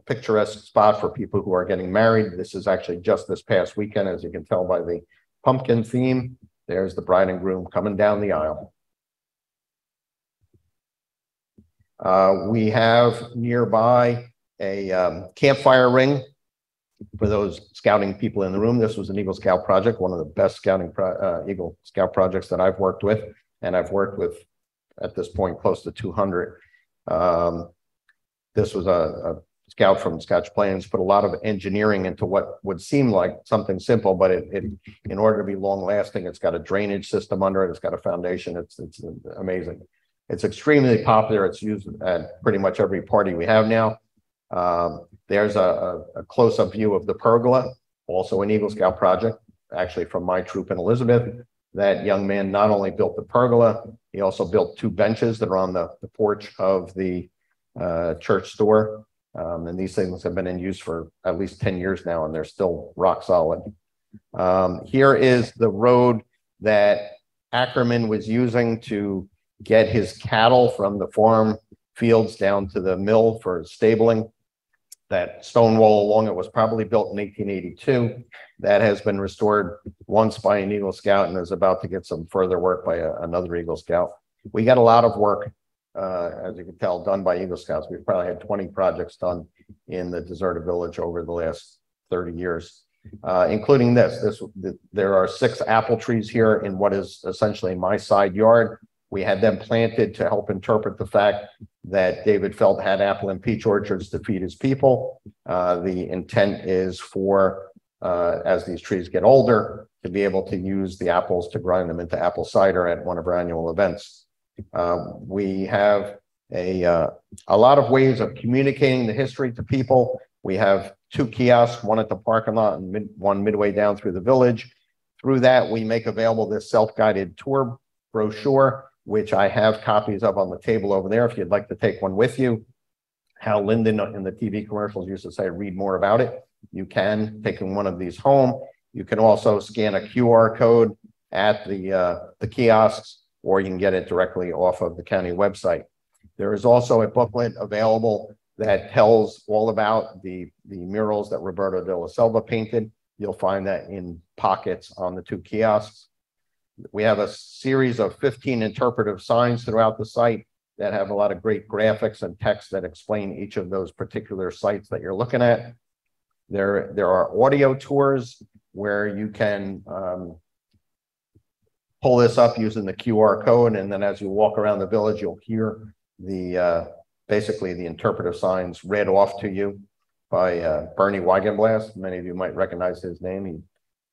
picturesque spot for people who are getting married. This is actually just this past weekend, as you can tell by the pumpkin theme. There's the bride and groom coming down the aisle. Uh, we have nearby a um, campfire ring for those scouting people in the room. This was an Eagle Scout project, one of the best scouting uh, Eagle Scout projects that I've worked with, and I've worked with at this point close to 200. Um, this was a, a scout from Scotch Plains, put a lot of engineering into what would seem like something simple, but it, it in order to be long lasting, it's got a drainage system under it. It's got a foundation. It's it's amazing. It's extremely popular. It's used at pretty much every party we have now. Um, there's a, a, a close-up view of the pergola, also an Eagle Scout project, actually from my troop in Elizabeth. That young man not only built the pergola, he also built two benches that are on the, the porch of the uh, church store. Um, and these things have been in use for at least 10 years now, and they're still rock solid. Um, here is the road that Ackerman was using to get his cattle from the farm fields down to the mill for stabling. That stone wall along it was probably built in 1882. That has been restored once by an Eagle Scout and is about to get some further work by a- another Eagle Scout. We got a lot of work, uh, as you can tell, done by Eagle Scouts. We've probably had 20 projects done in the deserted village over the last 30 years. Uh, including this, this, th- there are six apple trees here in what is essentially my side yard. We had them planted to help interpret the fact that David Felt had apple and peach orchards to feed his people. Uh, the intent is for, uh, as these trees get older, to be able to use the apples to grind them into apple cider at one of our annual events. Uh, we have a, uh, a lot of ways of communicating the history to people. We have two kiosks, one at the parking lot and mid, one midway down through the village. Through that, we make available this self-guided tour brochure, which I have copies of on the table over there if you'd like to take one with you. Hal Linden in the TV commercials used to say, read more about it. You can taking one of these home. You can also scan a QR code at the, uh, the kiosks, or you can get it directly off of the county website. There is also a booklet available that tells all about the, the murals that Roberto de la Selva painted. You'll find that in pockets on the two kiosks. We have a series of 15 interpretive signs throughout the site that have a lot of great graphics and text that explain each of those particular sites that you're looking at. There, there are audio tours where you can um, pull this up using the QR code, and then as you walk around the village, you'll hear the uh, basically the interpretive signs read off to you by uh, Bernie Wagenblast. Many of you might recognize his name. He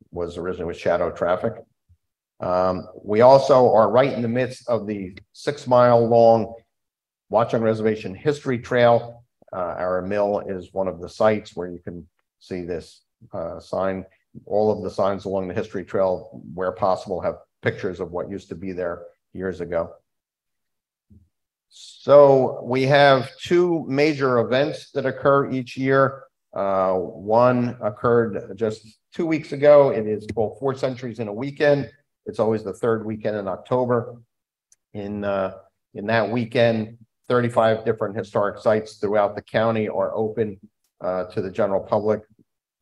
was originally with Shadow Traffic. Um, we also are right in the midst of the six mile long Watchung Reservation History Trail. Uh, our mill is one of the sites where you can see this uh, sign. All of the signs along the history trail, where possible, have pictures of what used to be there years ago. So we have two major events that occur each year. Uh, one occurred just two weeks ago. It is called Four Centuries in a Weekend. It's always the third weekend in October. In uh, in that weekend, 35 different historic sites throughout the county are open uh, to the general public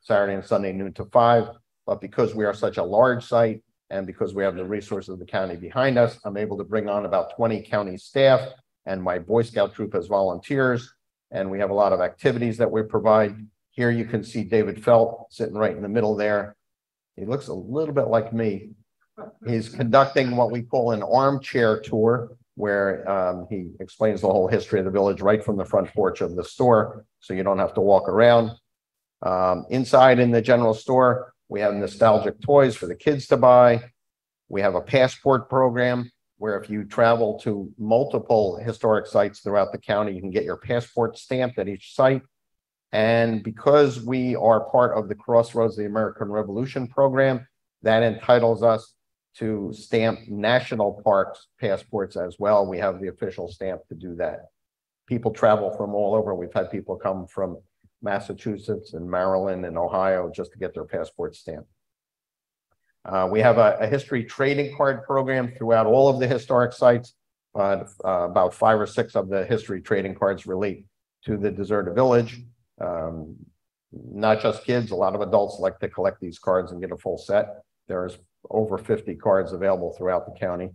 Saturday and Sunday noon to five. But because we are such a large site and because we have the resources of the county behind us, I'm able to bring on about 20 county staff and my Boy Scout troop as volunteers. And we have a lot of activities that we provide. Here you can see David Felt sitting right in the middle there. He looks a little bit like me. He's conducting what we call an armchair tour, where um, he explains the whole history of the village right from the front porch of the store, so you don't have to walk around. Um, inside in the general store, we have nostalgic toys for the kids to buy. We have a passport program where if you travel to multiple historic sites throughout the county, you can get your passport stamped at each site. And because we are part of the Crossroads of the American Revolution program, that entitles us to stamp national parks passports as well. We have the official stamp to do that. People travel from all over. We've had people come from Massachusetts and Maryland and Ohio just to get their passport stamped. Uh, we have a, a, history trading card program throughout all of the historic sites. Uh, about five or six of the history trading cards relate to the deserted village. Um, not just kids, a lot of adults like to collect these cards and get a full set. There's over 50 cards available throughout the county.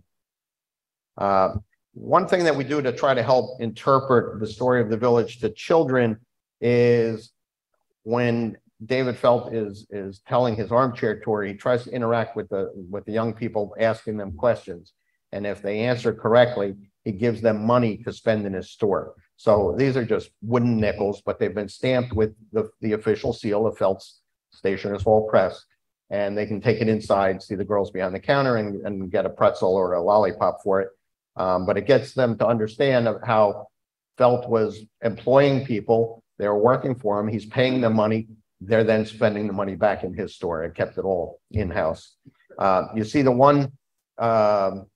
Uh, one thing that we do to try to help interpret the story of the village to children is when David Felt is is telling his armchair tour. He tries to interact with the with the young people, asking them questions, and if they answer correctly, he gives them money to spend in his store. So these are just wooden nickels, but they've been stamped with the the official seal of Felt's Stationers Hall Press, and they can take it inside, see the girls behind the counter, and and get a pretzel or a lollipop for it. Um, but it gets them to understand how Felt was employing people. They were working for him. He's paying them money they're then spending the money back in his store and kept it all in-house. Uh, you see the one, um,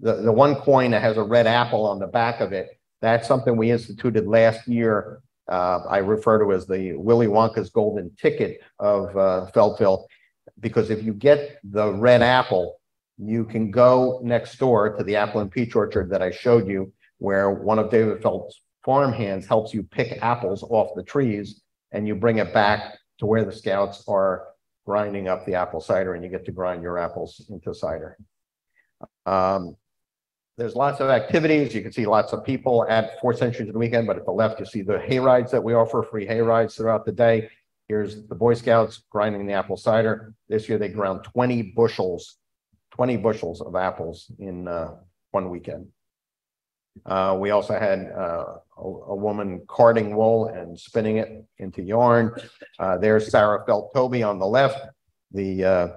the, the one coin that has a red apple on the back of it, that's something we instituted last year. Uh, I refer to as the Willy Wonka's golden ticket of uh, Feltville, because if you get the red apple, you can go next door to the apple and peach orchard that I showed you, where one of David Felt's farm hands helps you pick apples off the trees and you bring it back to where the scouts are grinding up the apple cider and you get to grind your apples into cider. Um, there's lots of activities. You can see lots of people at Four Centuries of the weekend, but at the left, you see the hay rides that we offer, free hay rides throughout the day. Here's the Boy Scouts grinding the apple cider. This year they ground 20 bushels, 20 bushels of apples in uh, one weekend. Uh, we also had uh, a, a, woman carding wool and spinning it into yarn. Uh, there's Sarah Felt Toby on the left, the uh,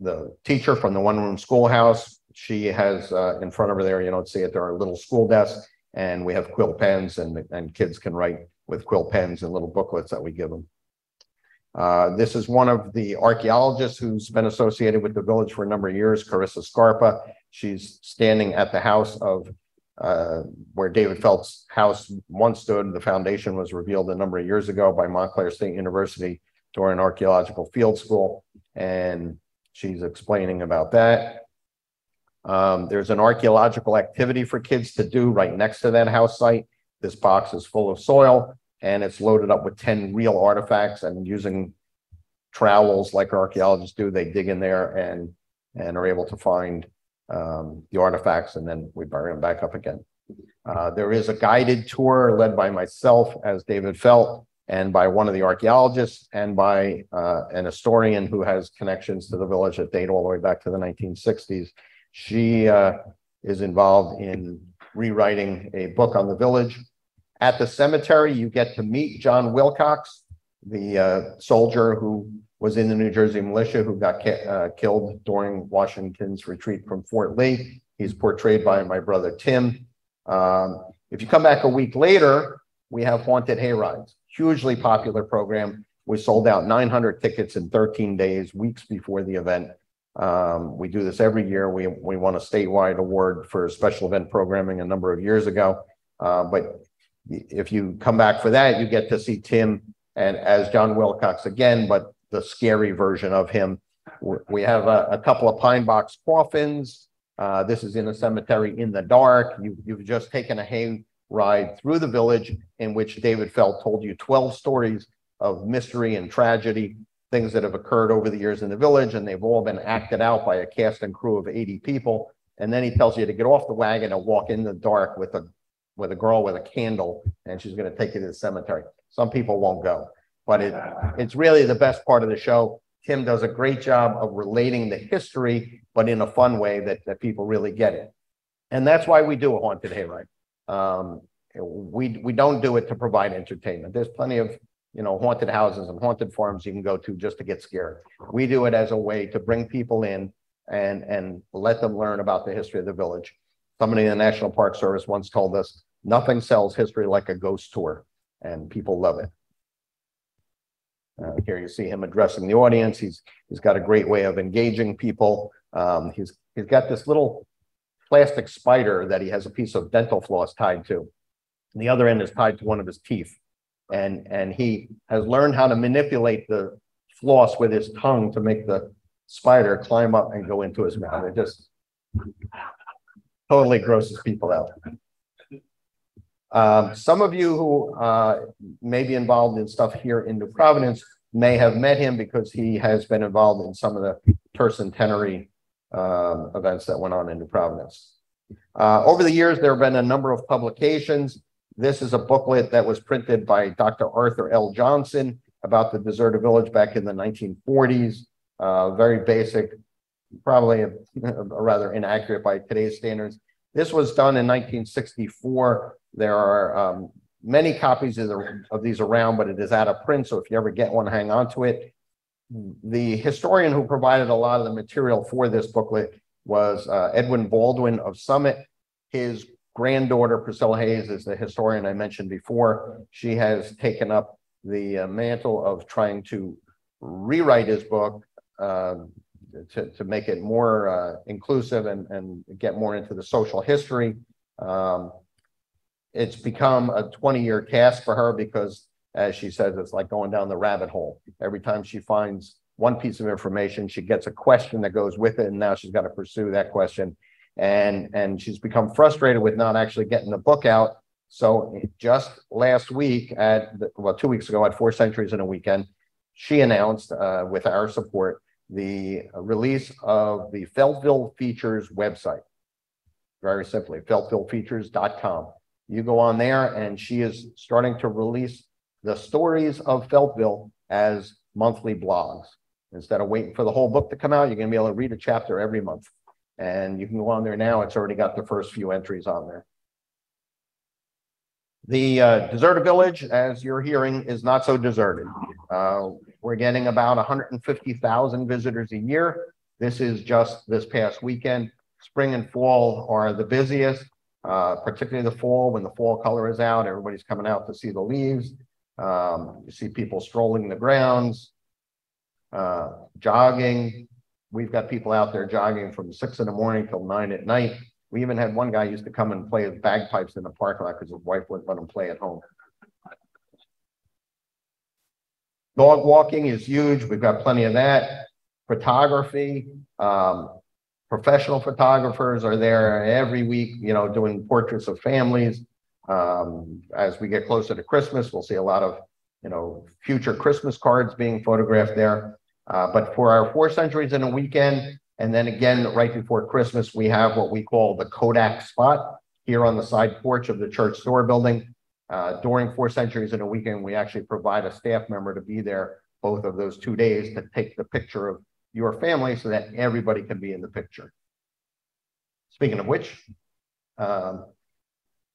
the teacher from the one room schoolhouse. She has uh, in front of her there, you don't see it, there are little school desks, and we have quill pens, and, and kids can write with quill pens and little booklets that we give them. Uh, this is one of the archaeologists who's been associated with the village for a number of years, Carissa Scarpa. She's standing at the house of uh, where David Felt's house once stood. The foundation was revealed a number of years ago by Montclair State University during archaeological field school. And she's explaining about that. Um, there's an archaeological activity for kids to do right next to that house site. This box is full of soil and it's loaded up with 10 real artifacts and using trowels like archaeologists do, they dig in there and, and are able to find um, the artifacts, and then we bury them back up again. Uh, there is a guided tour led by myself as David Felt and by one of the archaeologists and by uh, an historian who has connections to the village that date all the way back to the 1960s. She uh, is involved in rewriting a book on the village. At the cemetery, you get to meet John Wilcox, the uh, soldier who was in the New Jersey militia who got ki- uh, killed during Washington's retreat from Fort Lee. He's portrayed by my brother Tim. Um, if you come back a week later, we have Haunted Hayrides, hugely popular program. We sold out 900 tickets in 13 days, weeks before the event. Um, we do this every year. We, we won a statewide award for special event programming a number of years ago. Uh, but if you come back for that, you get to see Tim and as John Wilcox again, but the scary version of him. We- have a, a couple of pine box coffins. Uh, this is in a cemetery in the dark. You, you've just taken a hay ride through the village in which David Felt told you twelve stories of mystery and tragedy, things that have occurred over the years in the village, and they've all been acted out by a cast and crew of eighty people. And then he tells you to get off the wagon and walk in the dark with a, with a girl with a candle, and she's gonna take you to the cemetery. Some people won't go, but it, it's really the best part of the show. Tim does a great job of relating the history, but in a fun way that, that people really get it. And that's why we do a haunted hayride. Um, we, we don't do it to provide entertainment. There's plenty of, you know, haunted houses and haunted farms you can go to just to get scared. We do it as a way to bring people in and, and let them learn about the history of the village. Somebody in the National Park Service once told us, nothing sells history like a ghost tour, and people love it. Uh, here you see him addressing the audience. He's, he's got a great way of engaging people. Um, he's, he's got this little plastic spider that he has a piece of dental floss tied to. And the other end is tied to one of his teeth. And, and he has learned how to manipulate the floss with his tongue to make the spider climb up and go into his mouth. It just totally grosses people out. Um, some of you who uh, may be involved in stuff here in New Providence may have met him because he has been involved in some of the tercentenary um, events that went on in New Providence. Uh, over the years, there have been a number of publications. This is a booklet that was printed by Dr. Arthur L. Johnson about the deserted village back in the 1940s. Uh, very basic, probably a, a rather inaccurate by today's standards. This was done in 1964. There are um, many copies of, the, of these around, but it is out of print. So if you ever get one, hang on to it. The historian who provided a lot of the material for this booklet was uh, Edwin Baldwin of Summit. His granddaughter, Priscilla Hayes, is the historian I mentioned before. She has taken up the uh, mantle of trying to rewrite his book um, to, to make it more uh, inclusive and, and get more into the social history. Um, it's become a 20 year task for her because, as she says, it's like going down the rabbit hole. Every time she finds one piece of information, she gets a question that goes with it, and now she's got to pursue that question. And, and she's become frustrated with not actually getting the book out. So just last week at, the- well, two weeks ago at Four Centuries in a Weekend, she announced uh, with our support the release of the Feltville Features website. Very simply, feltvillefeatures.com. You go on there and she is starting to release the stories of Feltville as monthly blogs. Instead of waiting for the whole book to come out, you're gonna be able to read a chapter every month. And you can go on there now, it's already got the first few entries on there. The uh, deserted village, as you're hearing, is not so deserted. Uh, we're getting about hundred and fifty thousand visitors a year. This is just this past weekend. Spring and fall are the busiest, uh, particularly the fall, when the fall color is out, everybody's coming out to see the leaves. Um, you see people strolling the grounds, uh, jogging. We've got people out there jogging from six in the morning till nine at night. We even had one guy used to come and play his bagpipes in the parking lot because his wife wouldn't let him play at home. Dog walking is huge. We've got plenty of that. Photography, um, professional photographers are there every week, you know, doing portraits of families. Um, as we get closer to Christmas, we'll see a lot of, you know, future Christmas cards being photographed there. Uh, but for our four centuries in a weekend, and then again, right before Christmas, we have what we call the Kodak spot here on the side porch of the church store building. Uh, during four centuries in a weekend, we actually provide a staff member to be there both of those two days to take the picture of your family so that everybody can be in the picture. Speaking of which, um,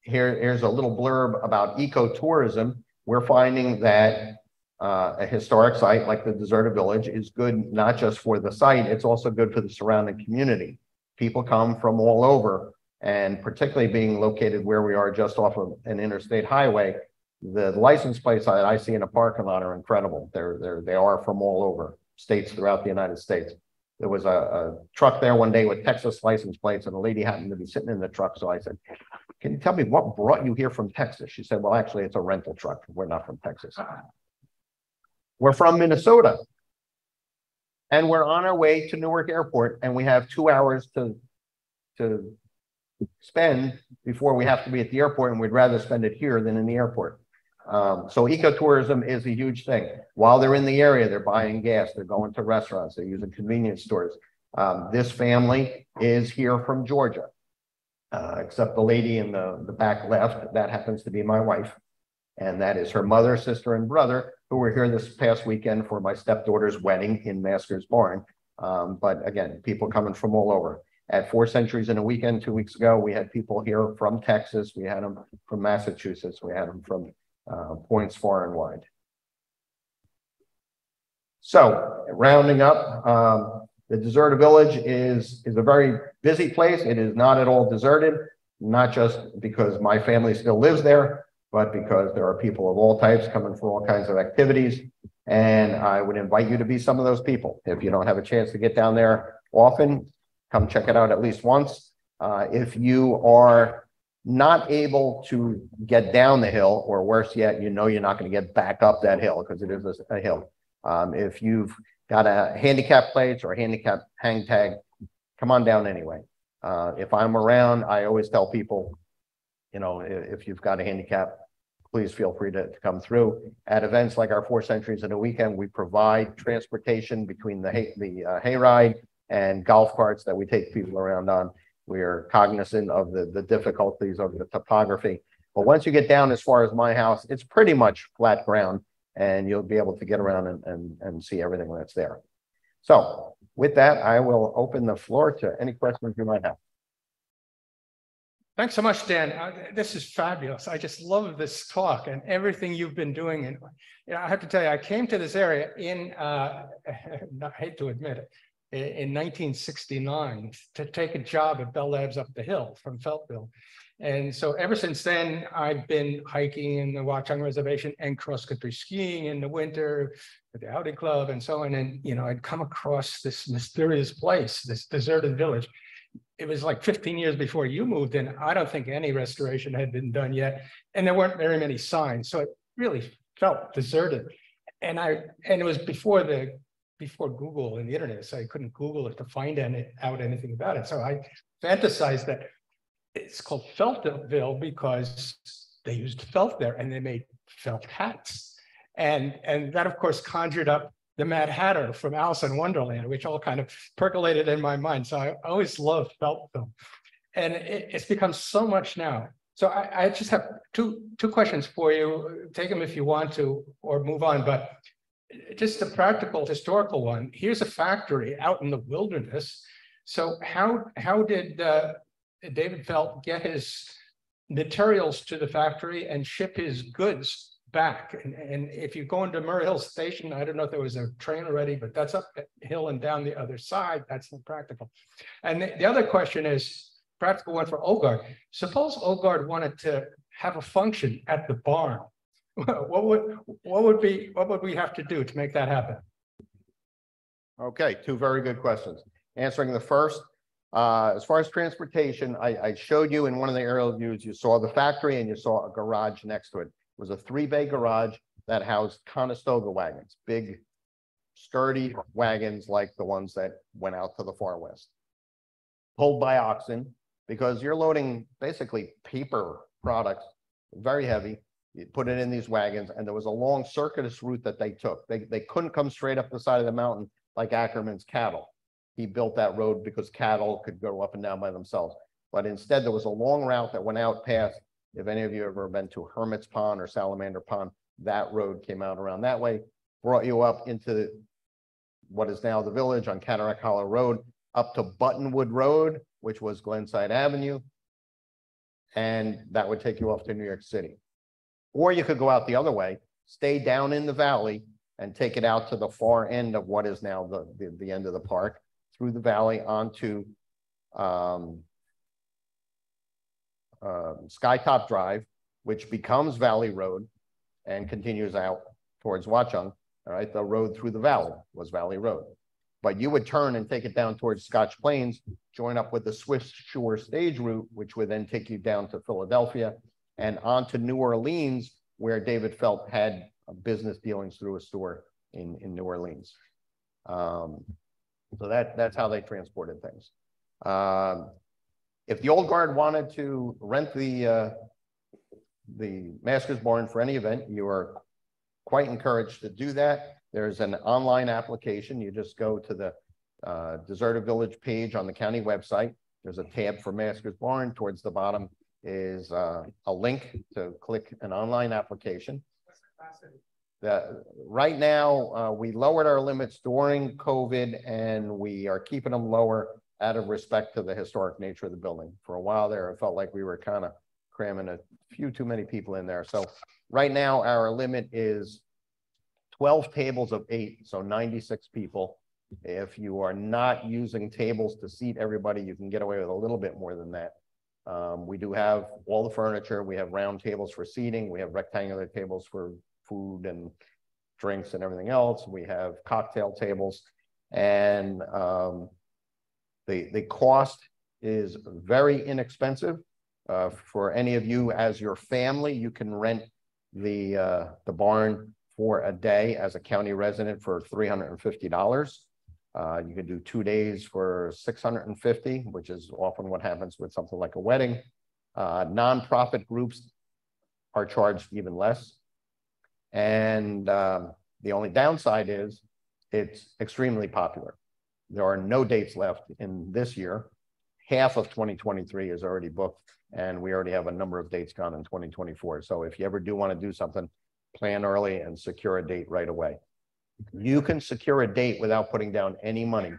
here, here's a little blurb about ecotourism. We're finding that uh, a historic site like the deserted village is good not just for the site, it's also good for the surrounding community. People come from all over and particularly being located where we are just off of an interstate highway, the license plates that I see in a parking lot are incredible. They're, they're, they are from all over states throughout the United States. There was a, a truck there one day with Texas license plates and a lady happened to be sitting in the truck. So I said, can you tell me what brought you here from Texas? She said, well, actually, it's a rental truck. We're not from Texas. Ah. We're from Minnesota. And we're on our way to Newark Airport and we have two hours to, to spend before we have to be at the airport and we'd rather spend it here than in the airport. Um, so ecotourism is a huge thing. While they're in the area, they're buying gas, they're going to restaurants, they're using convenience stores. Um, this family is here from Georgia. Uh, except the lady in the, the back left, that happens to be my wife. And that is her mother, sister, and brother, who were here this past weekend for my stepdaughter's wedding in Masker's Barn. Um, but again, people coming from all over. At Four Centuries in a weekend, two weeks ago, we had people here from Texas, we had them from Massachusetts, we had them from uh, points far and wide. So rounding up, um, the deserted village is, is a very busy place. It is not at all deserted, not just because my family still lives there, but because there are people of all types coming for all kinds of activities. And I would invite you to be some of those people. If you don't have a chance to get down there often, come check it out at least once. Uh, if you are not able to get down the hill, or worse yet, you know you're not going to get back up that hill because it is a, a hill. Um, if you've got a handicap plates or a handicap hang tag, come on down anyway. Uh, if I'm around, I always tell people, you know, if, if you've got a handicap, please feel free to, to come through. At events like our Four Centuries in a Weekend, we provide transportation between the hay, the uh, hayride and golf carts that we take people around on. We are cognizant of the, the difficulties of the topography. But once you get down as far as my house, it's pretty much flat ground and you'll be able to get around and, and, and see everything that's there. So with that, I will open the floor to any questions you might have. Thanks so much, Dan. Uh, this is fabulous. I just love this talk and everything you've been doing. And you know, I have to tell you, I came to this area in, uh, I hate to admit it, in 1969 to take a job at Bell Labs up the hill from Feltville. And so ever since then, I've been hiking in the Watchung Reservation and cross-country skiing in the winter at the outing club and so on. And, you know, I'd come across this mysterious place, this deserted village. It was like 15 years before you moved in. I don't think any restoration had been done yet. And there weren't very many signs. So it really felt deserted. And I, and it was before the before Google and the internet, so I couldn't Google it to find any, out anything about it. So I fantasized that it's called Feltville because they used felt there and they made felt hats. And, and that, of course, conjured up the Mad Hatter from Alice in Wonderland, which all kind of percolated in my mind. So I always loved Feltville. And it, it's become so much now. So I, I just have two, two questions for you. Take them if you want to, or move on. But just a practical historical one. Here's a factory out in the wilderness. So how how did uh, David Felt get his materials to the factory and ship his goods back? And, and if you go into Murray Hill Station, I don't know if there was a train already, but that's up hill and down the other side. That's not practical. And the, the other question is practical one for Old Guard. Suppose Old Guard wanted to have a function at the barn what would, what would be, what would we have to do to make that happen? Okay, two very good questions. Answering the first, uh, as far as transportation, I, I showed you in one of the aerial views, you saw the factory and you saw a garage next to it. It was a three bay garage that housed Conestoga wagons, big sturdy wagons like the ones that went out to the far west. Pulled by oxen because you're loading basically paper products, very heavy, put it in these wagons, and there was a long circuitous route that they took. They, they couldn't come straight up the side of the mountain like Ackerman's cattle. He built that road because cattle could go up and down by themselves. But instead, there was a long route that went out past, if any of you have ever been to Hermit's Pond or Salamander Pond, that road came out around that way, brought you up into what is now the village on Cataract Hollow Road, up to Buttonwood Road, which was Glenside Avenue. And that would take you off to New York City. Or you could go out the other way, stay down in the valley and take it out to the far end of what is now the, the, the end of the park, through the valley onto, um, uh, Skytop Drive, which becomes Valley Road and continues out towards Watchung. All right, the road through the valley was Valley Road. But you would turn and take it down towards Scotch Plains, join up with the Swift Sure Stage Route, which would then take you down to Philadelphia and on to New Orleans, where David Felt had business dealings through a store in, in New Orleans. Um, so that, that's how they transported things. Um, if the old guard wanted to rent the, uh, the Masker's Barn for any event, you are quite encouraged to do that. There's an online application. You just go to the uh, Deserted Village page on the county website. There's a tab for Masker's Barn. Towards the bottom is uh, a link to click an online application. The, right now, uh, we lowered our limits during COVID and we are keeping them lower out of respect to the historic nature of the building. For a while there, it felt like we were kind of cramming a few too many people in there. So right now, our limit is 12 tables of eight, so 96 people. If you are not using tables to seat everybody, you can get away with a little bit more than that. Um, we do have all the furniture. We have round tables for seating. We have rectangular tables for food and drinks and everything else. We have cocktail tables and um, the, the cost is very inexpensive. Uh, for any of you as your family, you can rent the, uh, the barn for a day as a county resident for $350. Uh, you can do two days for 650, which is often what happens with something like a wedding. Uh, nonprofit groups are charged even less. And um, the only downside is it's extremely popular. There are no dates left in this year. Half of 2023 is already booked, and we already have a number of dates gone in 2024. So if you ever do want to do something, plan early and secure a date right away. You can secure a date without putting down any money.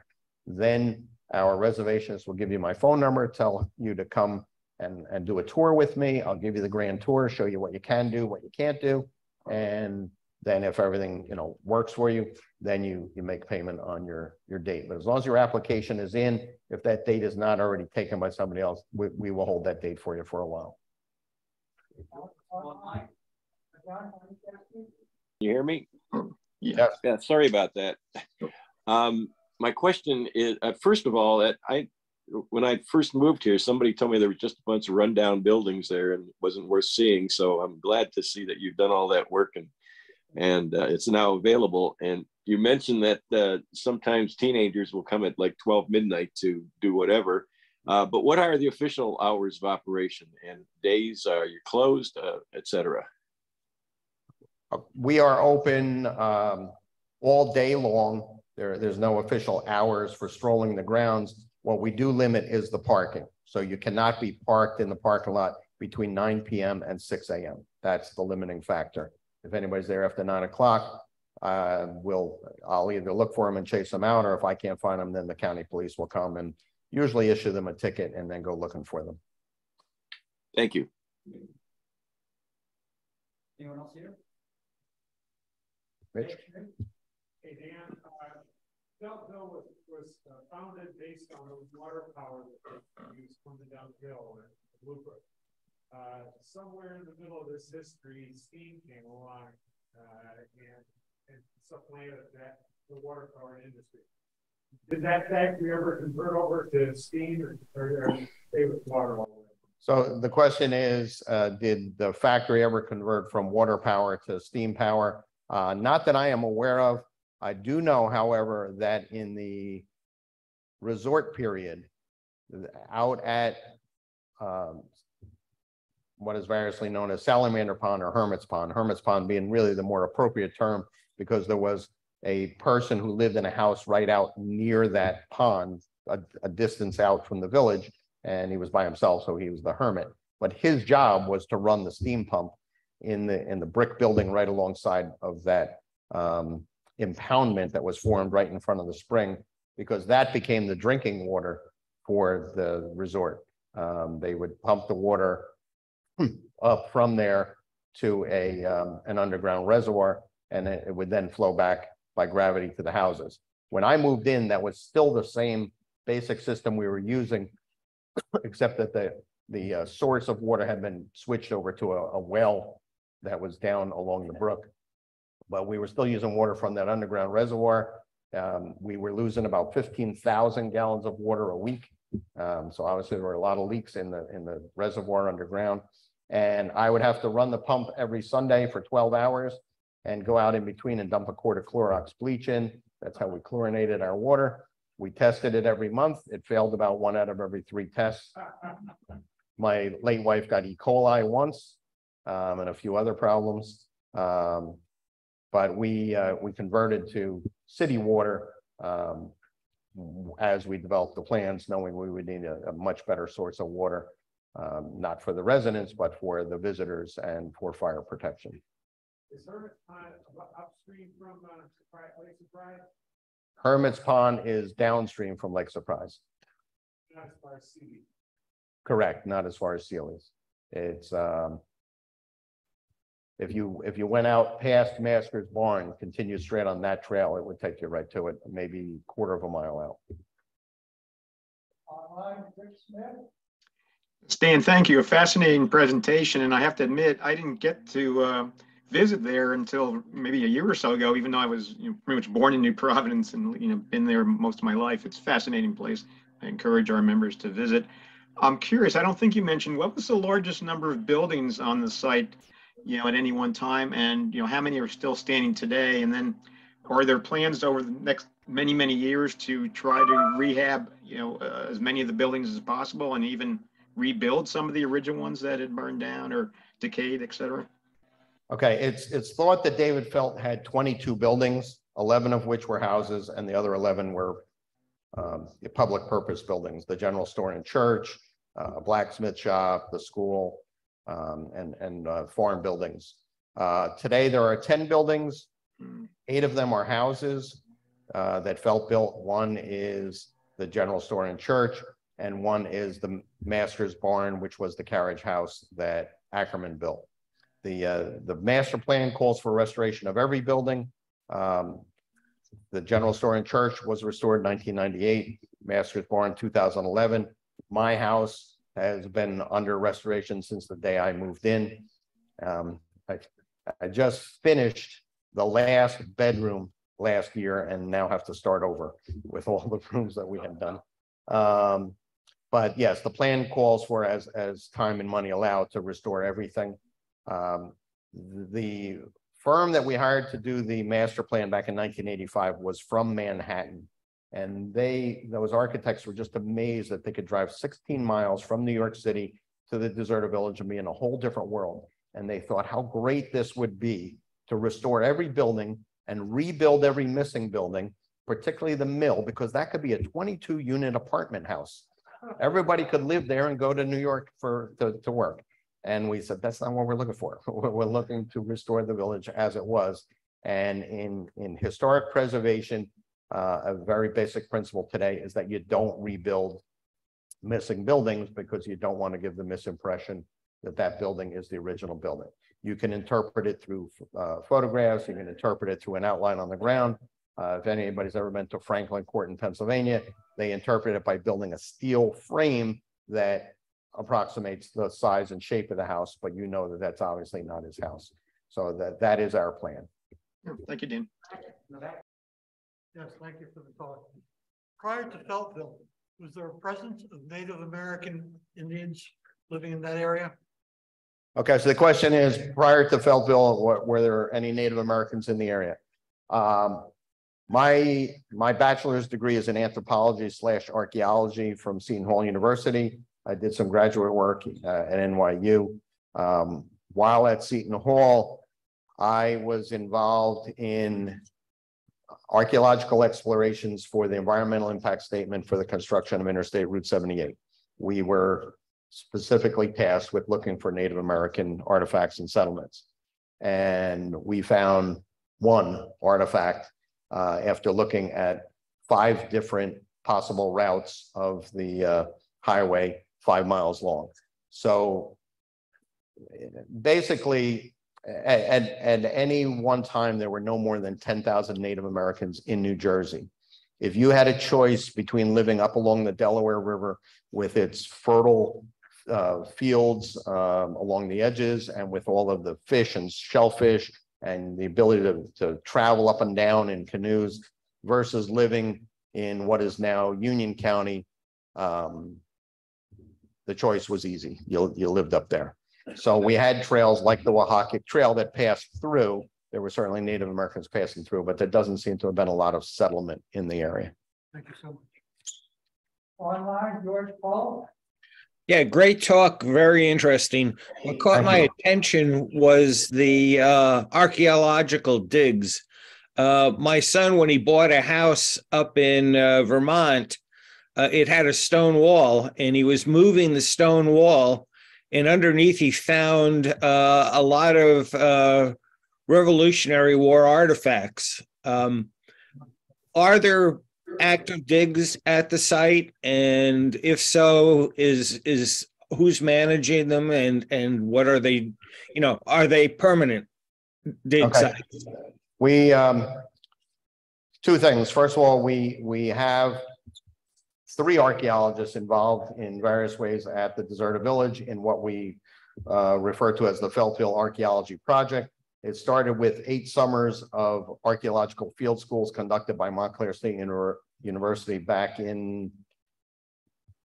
Then our reservations will give you my phone number, tell you to come and, and do a tour with me. I'll give you the grand tour, show you what you can do, what you can't do. And then if everything, you know, works for you, then you, you make payment on your, your date. But as long as your application is in, if that date is not already taken by somebody else, we, we will hold that date for you for a while. You hear me? Yes. Yeah, sorry about that. Um, my question is, uh, first of all, that I, when I first moved here, somebody told me there were just a bunch of rundown buildings there and wasn't worth seeing. So I'm glad to see that you've done all that work and and uh, it's now available. And you mentioned that uh, sometimes teenagers will come at like 12 midnight to do whatever. Uh, but what are the official hours of operation and days? Are you closed, uh, et cetera? We are open um, all day long. There, there's no official hours for strolling the grounds. What we do limit is the parking. So you cannot be parked in the parking lot between 9 p.m. and 6 a.m. That's the limiting factor. If anybody's there after nine o'clock, uh, we'll, I'll either look for them and chase them out, or if I can't find them, then the county police will come and usually issue them a ticket and then go looking for them. Thank you. Anyone else here? Rich? Hey, Dan, uh, Feltville was, was uh, founded based on the water power that they used coming downhill in Bluebrook. Uh, somewhere in the middle of this history, steam came along, uh, and, and supplanted that, the water power industry. Did that factory ever convert over to steam or, or, or stay with water all the way? So the question is, uh, did the factory ever convert from water power to steam power? Uh, not that I am aware of. I do know, however, that in the resort period, out at um, what is variously known as salamander pond or hermit's pond, hermit's pond being really the more appropriate term because there was a person who lived in a house right out near that pond, a, a distance out from the village, and he was by himself, so he was the hermit. But his job was to run the steam pump in the in the brick building right alongside of that um, impoundment that was formed right in front of the spring, because that became the drinking water for the resort. Um, they would pump the water up from there to a, um, an underground reservoir, and it it would then flow back by gravity to the houses. When I moved in, that was still the same basic system we were using, except that the, the uh, source of water had been switched over to a, a well that was down along the brook. But we were still using water from that underground reservoir. Um, we were losing about fifteen thousand gallons of water a week. Um, so obviously there were a lot of leaks in the, in the reservoir underground. And I would have to run the pump every Sunday for twelve hours and go out in between and dump a quart of Clorox bleach in. That's how we chlorinated our water. We tested it every month. It failed about one out of every three tests. My late wife got E. coli once, um, and a few other problems. Um, but we, uh, we converted to city water, um, as we developed the plans, knowing we would need a, a much better source of water, um, not for the residents, but for the visitors and for fire protection. Is Hermit Pond upstream from, uh, Lake Surprise? Hermit's Pond is downstream from Lake Surprise. Not as far as. Correct, not as far as Seeley's. It's, um. If you, if you went out past Masker's Barn, continue straight on that trail, it would take you right to it, maybe quarter of a mile out. Stan, thank you. A fascinating presentation. And I have to admit, I didn't get to uh, visit there until maybe a year or so ago, even though I was you know, pretty much born in New Providence and you know been there most of my life. It's a fascinating place. I encourage our members to visit. I'm curious. I don't think you mentioned what was the largest number of buildings on the site, you know, at any one time, and you know how many are still standing today. And then, are there plans over the next many many years to try to rehab, you know, uh, as many of the buildings as possible, and even rebuild some of the original ones that had burned down or decayed, et cetera? Okay, it's, it's thought that David Felt had twenty-two buildings, eleven of which were houses and the other eleven were um, public purpose buildings, the general store and church, uh, a blacksmith shop, the school, um, and, and, uh, farm buildings. Uh, today, there are ten buildings. Eight of them are houses, uh, that Felt built. One is the general store and church, and one is the Masker's Barn, which was the carriage house that Ackerman built. The, uh, the master plan calls for restoration of every building. Um, the general store and church was restored in nineteen ninety-eight, Masker's Barn two thousand eleven. My house has been under restoration since the day I moved in. Um, I, I just finished the last bedroom last year and now have to start over with all the rooms that we had done. Um, but yes, the plan calls for as, as time and money allow to restore everything. Um, the firm that we hired to do the master plan back in nineteen eighty-five was from Manhattan. And they, those architects were just amazed that they could drive sixteen miles from New York City to the deserted village and be in a whole different world. And they thought how great this would be to restore every building and rebuild every missing building, particularly the mill, because that could be a twenty-two unit apartment house. Everybody could live there and go to New York for, to, to work. And we said, that's not what we're looking for. We're, we're looking to restore the village as it was. And in, in historic preservation, uh, a very basic principle today is that you don't rebuild missing buildings because you don't want to give the misimpression that that building is the original building. You can interpret it through uh, photographs, you can interpret it through an outline on the ground. Uh, if anybody's ever been to Franklin Court in Pennsylvania, they interpret it by building a steel frame that approximates the size and shape of the house, but you know that that's obviously not his house. So that, that is our plan. Thank you, Dean. Yes, thank you for the talk. Prior to Feltville, was there a presence of Native American Indians living in that area? Okay, so the question is, prior to Feltville, were, there any Native Americans in the area? Um, my, my bachelor's degree is in anthropology slash archaeology from Seton Hall University. I did some graduate work uh, at NYU. Um, while at Seton Hall, I was involved in archaeological explorations for the environmental impact statement for the construction of Interstate Route seventy-eight. We were specifically tasked with looking for Native American artifacts and settlements. And we found one artifact uh, after looking at five different possible routes of the uh, highway, five miles long. So basically, a- and, and any one time, there were no more than ten thousand Native Americans in New Jersey. If you had a choice between living up along the Delaware River with its fertile uh, fields um, along the edges and with all of the fish and shellfish and the ability to, to travel up and down in canoes versus living in what is now Union County, um, the choice was easy. You, you lived up there. So we had trails like the Oaxaca Trail that passed through. There were certainly Native Americans passing through, but there doesn't seem to have been a lot of settlement in the area. Thank you so much. Online, George Paul? Yeah, great talk. Very interesting. What caught my attention was the uh, archaeological digs. Uh, my son, when he bought a house up in uh, Vermont, uh, it had a stone wall, and he was moving the stone wall, and underneath he found uh, a lot of uh, Revolutionary War artifacts. Um, are there active digs at the site? And if so, is, is, who's managing them and, and what are they, you know, are they permanent dig Okay. sites? We, um, two things. First of all, we, we have three archaeologists involved in various ways at the deserted village in what we uh, refer to as the Feltville Archaeology Project. It started with eight summers of archaeological field schools conducted by Montclair State Uni- University back in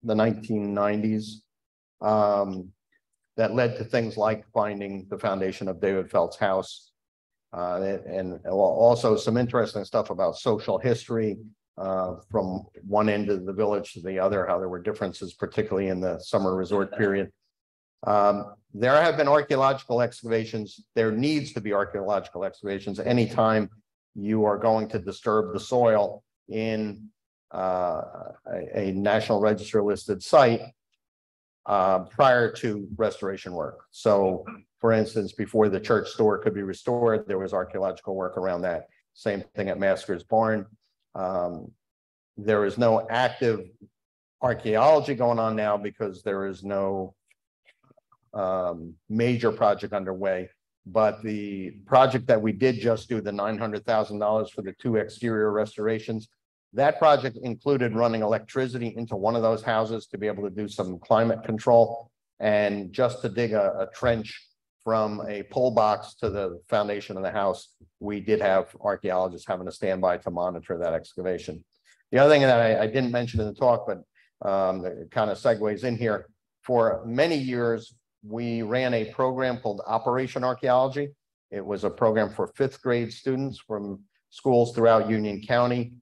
the nineteen nineties. Um, that led to things like finding the foundation of David Felt's house. Uh, and also some interesting stuff about social history uh, from one end of the village to the other, how there were differences, particularly in the summer resort period. Um, there have been archaeological excavations. There needs to be archaeological excavations anytime you are going to disturb the soil in uh, a, a National Register listed site uh, prior to restoration work. So for instance, before the church store could be restored, there was archaeological work around that. Same thing at Masker's Barn. Um, there is no active archaeology going on now because there is no um, major project underway. But the project that we did just do, the nine hundred thousand dollars for the two exterior restorations, that project included running electricity into one of those houses to be able to do some climate control and just to dig a, a trench from a pole box to the foundation of the house, we did have archaeologists having to stand by to monitor that excavation. The other thing that I, I didn't mention in the talk, but um, kind of segues in here, for many years, we ran a program called Operation Archaeology. It was a program for fifth grade students from schools throughout Union County.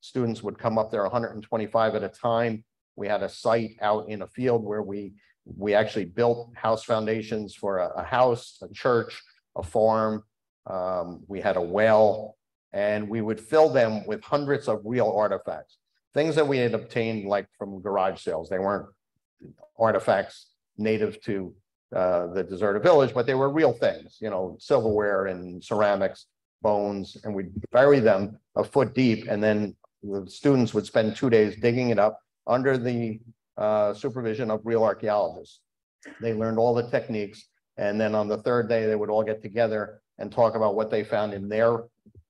Students would come up there hundred and twenty-five at a time. We had a site out in a field where we we actually built house foundations for a, a house, a church, a farm. Um, we had a well, and we would fill them with hundreds of real artifacts. Things that we had obtained like from garage sales. They weren't artifacts native to uh, the deserted village, but they were real things, you know, silverware and ceramics, bones, and we'd bury them a foot deep, and then the students would spend two days digging it up under the uh, supervision of real archaeologists. They learned all the techniques, and then on the third day, they would all get together and talk about what they found in their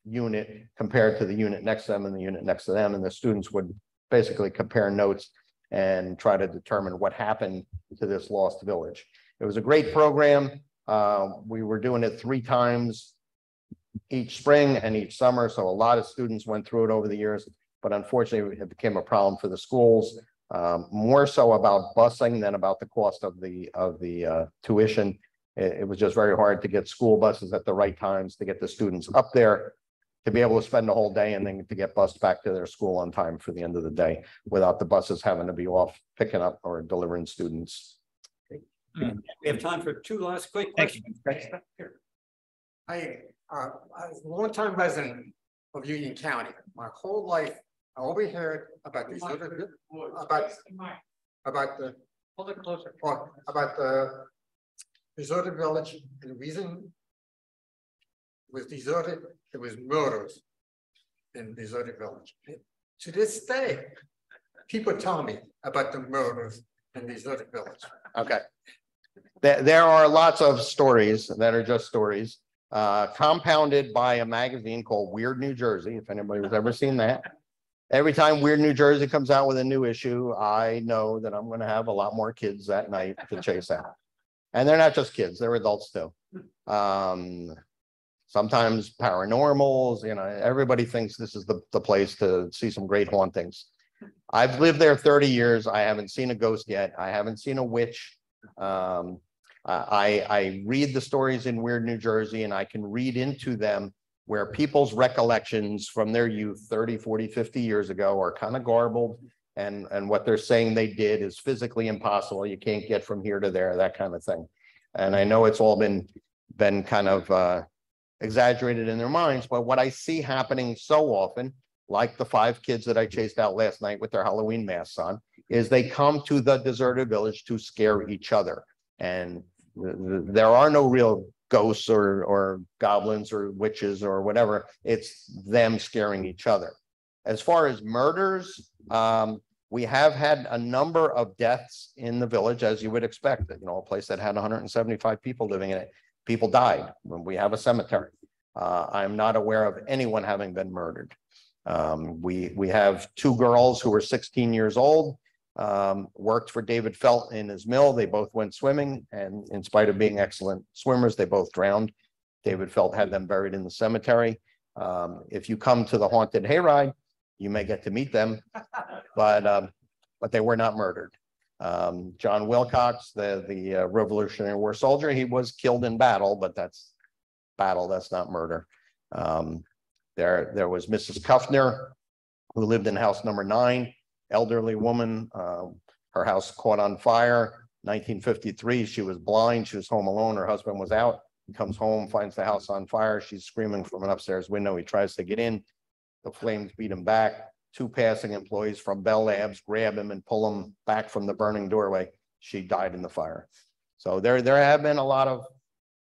unit compared to the unit next to them and the unit next to them, and the students would basically compare notes and try to determine what happened to this lost village. It was a great program. Uh, we were doing it three times each spring and each summer, so a lot of students went through it over the years. But unfortunately, it became a problem for the schools, um, more so about busing than about the cost of the, of the uh, tuition. It, it was just very hard to get school buses at the right times to get the students up there to be able to spend the whole day and then to get bused back to their school on time for the end of the day without the buses having to be off picking up or delivering students. We have time for two last quick Thank you. questions. I, uh, I was a longtime resident of Union County. My whole life, I we heard about these other, about, about the, hold it closer, or about the deserted village, and the reason it was deserted, it was murders in deserted village. To this day, people tell me about the murders in deserted village. Okay. There, there are lots of stories that are just stories, uh, compounded by a magazine called Weird New Jersey, if anybody has ever seen that. Every time Weird New Jersey comes out with a new issue, I know that I'm gonna have a lot more kids that night to chase out. And they're not just kids, they're adults too. Um, sometimes paranormals, you know, everybody thinks this is the, the place to see some great hauntings. I've lived there thirty years. I haven't seen a ghost yet. I haven't seen a witch. Um, I, I, I read the stories in Weird New Jersey and I can read into them where people's recollections from their youth 30, 40, 50 years ago are kind of garbled. And, and what they're saying they did is physically impossible. You can't get from here to there, that kind of thing. And I know it's all been, been kind of, uh, exaggerated in their minds, but what I see happening so often, like the five kids that I chased out last night with their Halloween masks on, is they come to the deserted village to scare each other. And th- th- there are no real ghosts or, or goblins or witches or whatever. It's them scaring each other. As far as murders, um, we have had a number of deaths in the village, as you would expect, you know, a place that had hundred and seventy-five people living in it. People died when we have a cemetery. Uh, I'm not aware of anyone having been murdered. Um, we, we have two girls who were sixteen years old, um, worked for David Felt in his mill. They both went swimming and in spite of being excellent swimmers, they both drowned. David Felt had them buried in the cemetery. Um, if you come to the haunted hayride, you may get to meet them, but, um, but they were not murdered. Um, John Wilcox, the, the uh, Revolutionary War soldier, he was killed in battle, but that's battle, that's not murder. Um, there, there was Mrs. Kuffner, who lived in house number nine, elderly woman, uh, her house caught on fire. Nineteen fifty-three, she was blind, she was home alone, her husband was out. He comes home, finds the house on fire, she's screaming from an upstairs window, he tries to get in. The flames beat him back. Two passing employees from Bell Labs grab him and pull him back from the burning doorway. She died in the fire. So there, there have been a lot of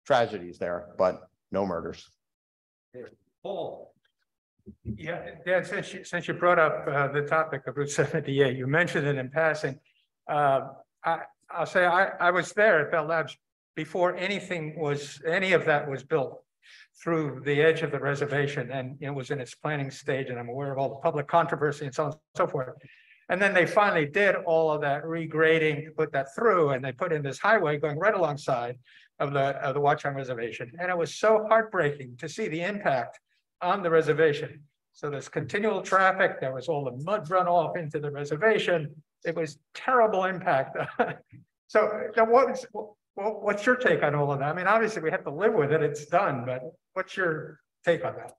tragedies there, but no murders. Paul. Yeah, Dan, since you, since you brought up uh, the topic of Route seventy-eight, you mentioned it in passing. Uh, I, I'll say I, I was there at Bell Labs before anything was, any of that was built through the edge of the reservation and it was in its planning stage and I'm aware of all the public controversy and so on and so forth. And then they finally did all of that regrading to put that through and they put in this highway going right alongside of the, of the Watchung Reservation. And it was so heartbreaking to see the impact on the reservation. So there's continual traffic, there was all the mud runoff into the reservation. It was terrible impact. So now what's your take on all of that? I mean, obviously we have to live with it, it's done, but what's your take on that?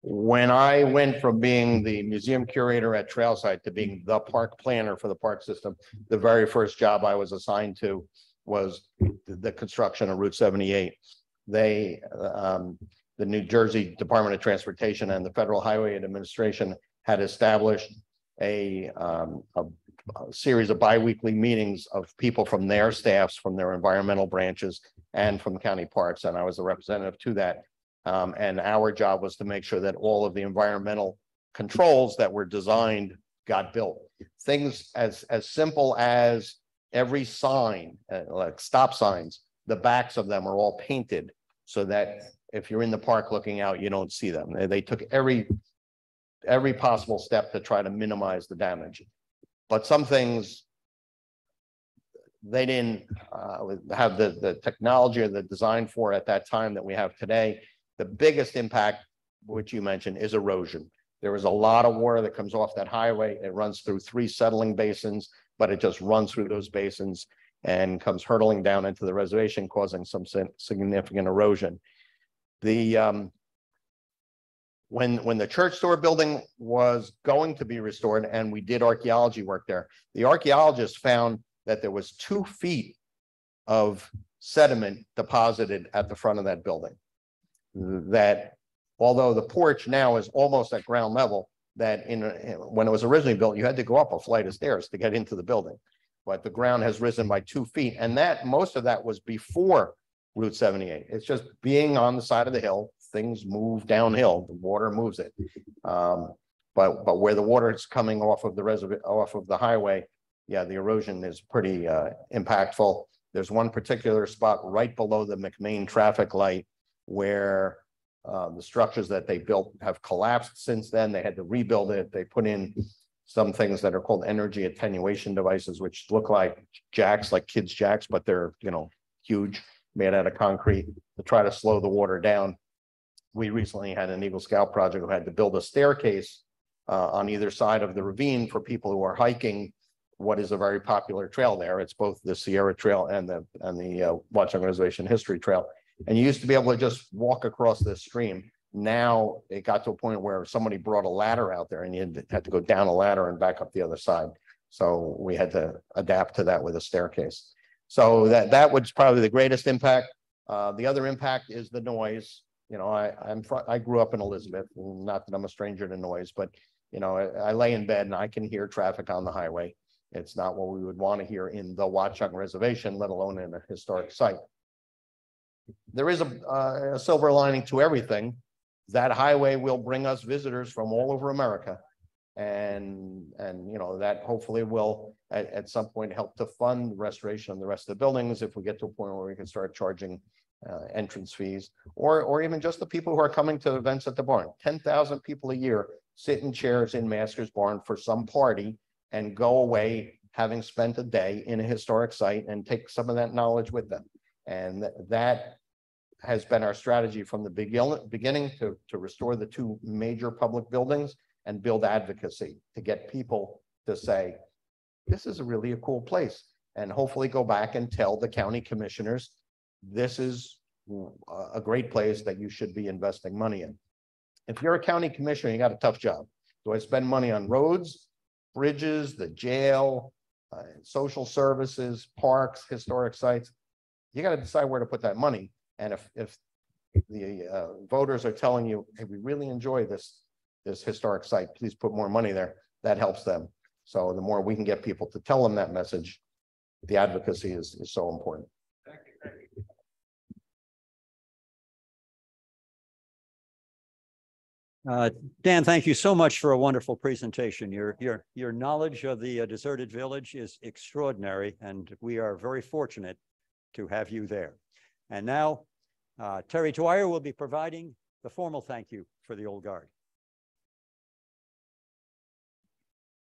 When I went from being the museum curator at Trailside to being the park planner for the park system, the very first job I was assigned to was the, construction of Route seventy-eight. They, um, the New Jersey Department of Transportation and the Federal Highway Administration had established a, um, a, a series of biweekly meetings of people from their staffs, from their environmental branches and from county parks, and I was a representative to that. Um, and our job was to make sure that all of the environmental controls that were designed got built. Things as, as simple as every sign, uh, like stop signs, the backs of them are all painted so that if you're in the park looking out, you don't see them. They, they took every, every possible step to try to minimize the damage. But some things they didn't uh, have the, the technology or the design for at that time that we have today. The biggest impact, which you mentioned, is erosion. There is a lot of water that comes off that highway. It runs through three settling basins, but it just runs through those basins and comes hurtling down into the reservation, causing some significant erosion. The, um, when, when the church store building was going to be restored and we did archaeology work there, the archaeologists found that there was two feet of sediment deposited at the front of that building. That although the porch now is almost at ground level, that in, when it was originally built, you had to go up a flight of stairs to get into the building. But the ground has risen by two feet and that, most of that was before Route seventy-eight. It's just being on the side of the hill, things move downhill, the water moves it. Um, but, but where the water is coming off of the reservoir, off of the highway, yeah, the erosion is pretty uh, impactful. There's one particular spot right below the McMane traffic light where uh, the structures that they built have collapsed since then. They had to rebuild it. They put in some things that are called energy attenuation devices, which look like jacks, like kids' jacks, but they're, you know, huge, made out of concrete to try to slow the water down. We recently had an Eagle Scout project who had to build a staircase uh, on either side of the ravine for people who are hiking what is a very popular trail there. It's both the Sierra Trail and the, and the uh, Watchung Reservation History Trail. And you used to be able to just walk across this stream. Now it got to a point where somebody brought a ladder out there and you had- to go down a ladder and back up the other side. So we had to adapt to that with a staircase. So that, that was probably the greatest impact. Uh, the other impact is the noise. You know, I, I'm, fr- I grew up in Elizabeth, not that I'm a stranger to noise, but you know, I, I lay in bed and I can hear traffic on the highway. It's not what we would want to hear in the Watchung Reservation, let alone in a historic site. There is a, uh, a silver lining to everything. That highway will bring us visitors from all over America. And, and, you know, that hopefully will at, at some point help to fund restoration of the rest of the buildings if we get to a point where we can start charging uh, entrance fees, or, or even just the people who are coming to events at the barn. Ten thousand people a year sit in chairs in Masker's Barn for some party and go away having spent a day in a historic site and take some of that knowledge with them. And that has been our strategy from the begin- beginning to, to restore the two major public buildings and build advocacy to get people to say, this is a really a cool place. And hopefully go back and tell the county commissioners, this is a, a great place that you should be investing money in. If you're a county commissioner, you got a tough job. Do I spend money on roads, bridges, the jail, uh, social services, parks, historic sites? You got to decide where to put that money. And if, if the uh, voters are telling you, hey, we really enjoy this, this historic site, please put more money there, that helps them. So the more we can get people to tell them that message, the advocacy is, is so important. Uh, Dan, thank you so much for a wonderful presentation. Your, your, your knowledge of the uh, deserted village is extraordinary, and we are very fortunate to have you there. And now, uh, Terry Dwyer will be providing the formal thank you for the Old Guard.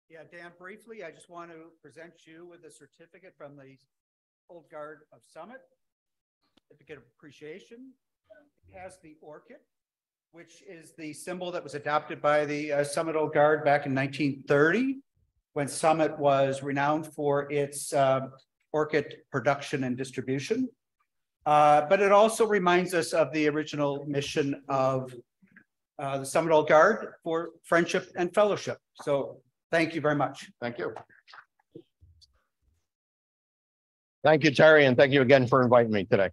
Yeah, Dan, briefly, I just want to present you with a certificate from the Old Guard of Summit. Certificate of Appreciation. It has the orchid, which is the symbol that was adopted by the uh, Summit Old Guard back in nineteen thirty, when Summit was renowned for its um, orchid production and distribution. Uh, but it also reminds us of the original mission of uh, the Summit Old Guard for friendship and fellowship. So thank you very much. Thank you. Thank you, Terry, and thank you again for inviting me today.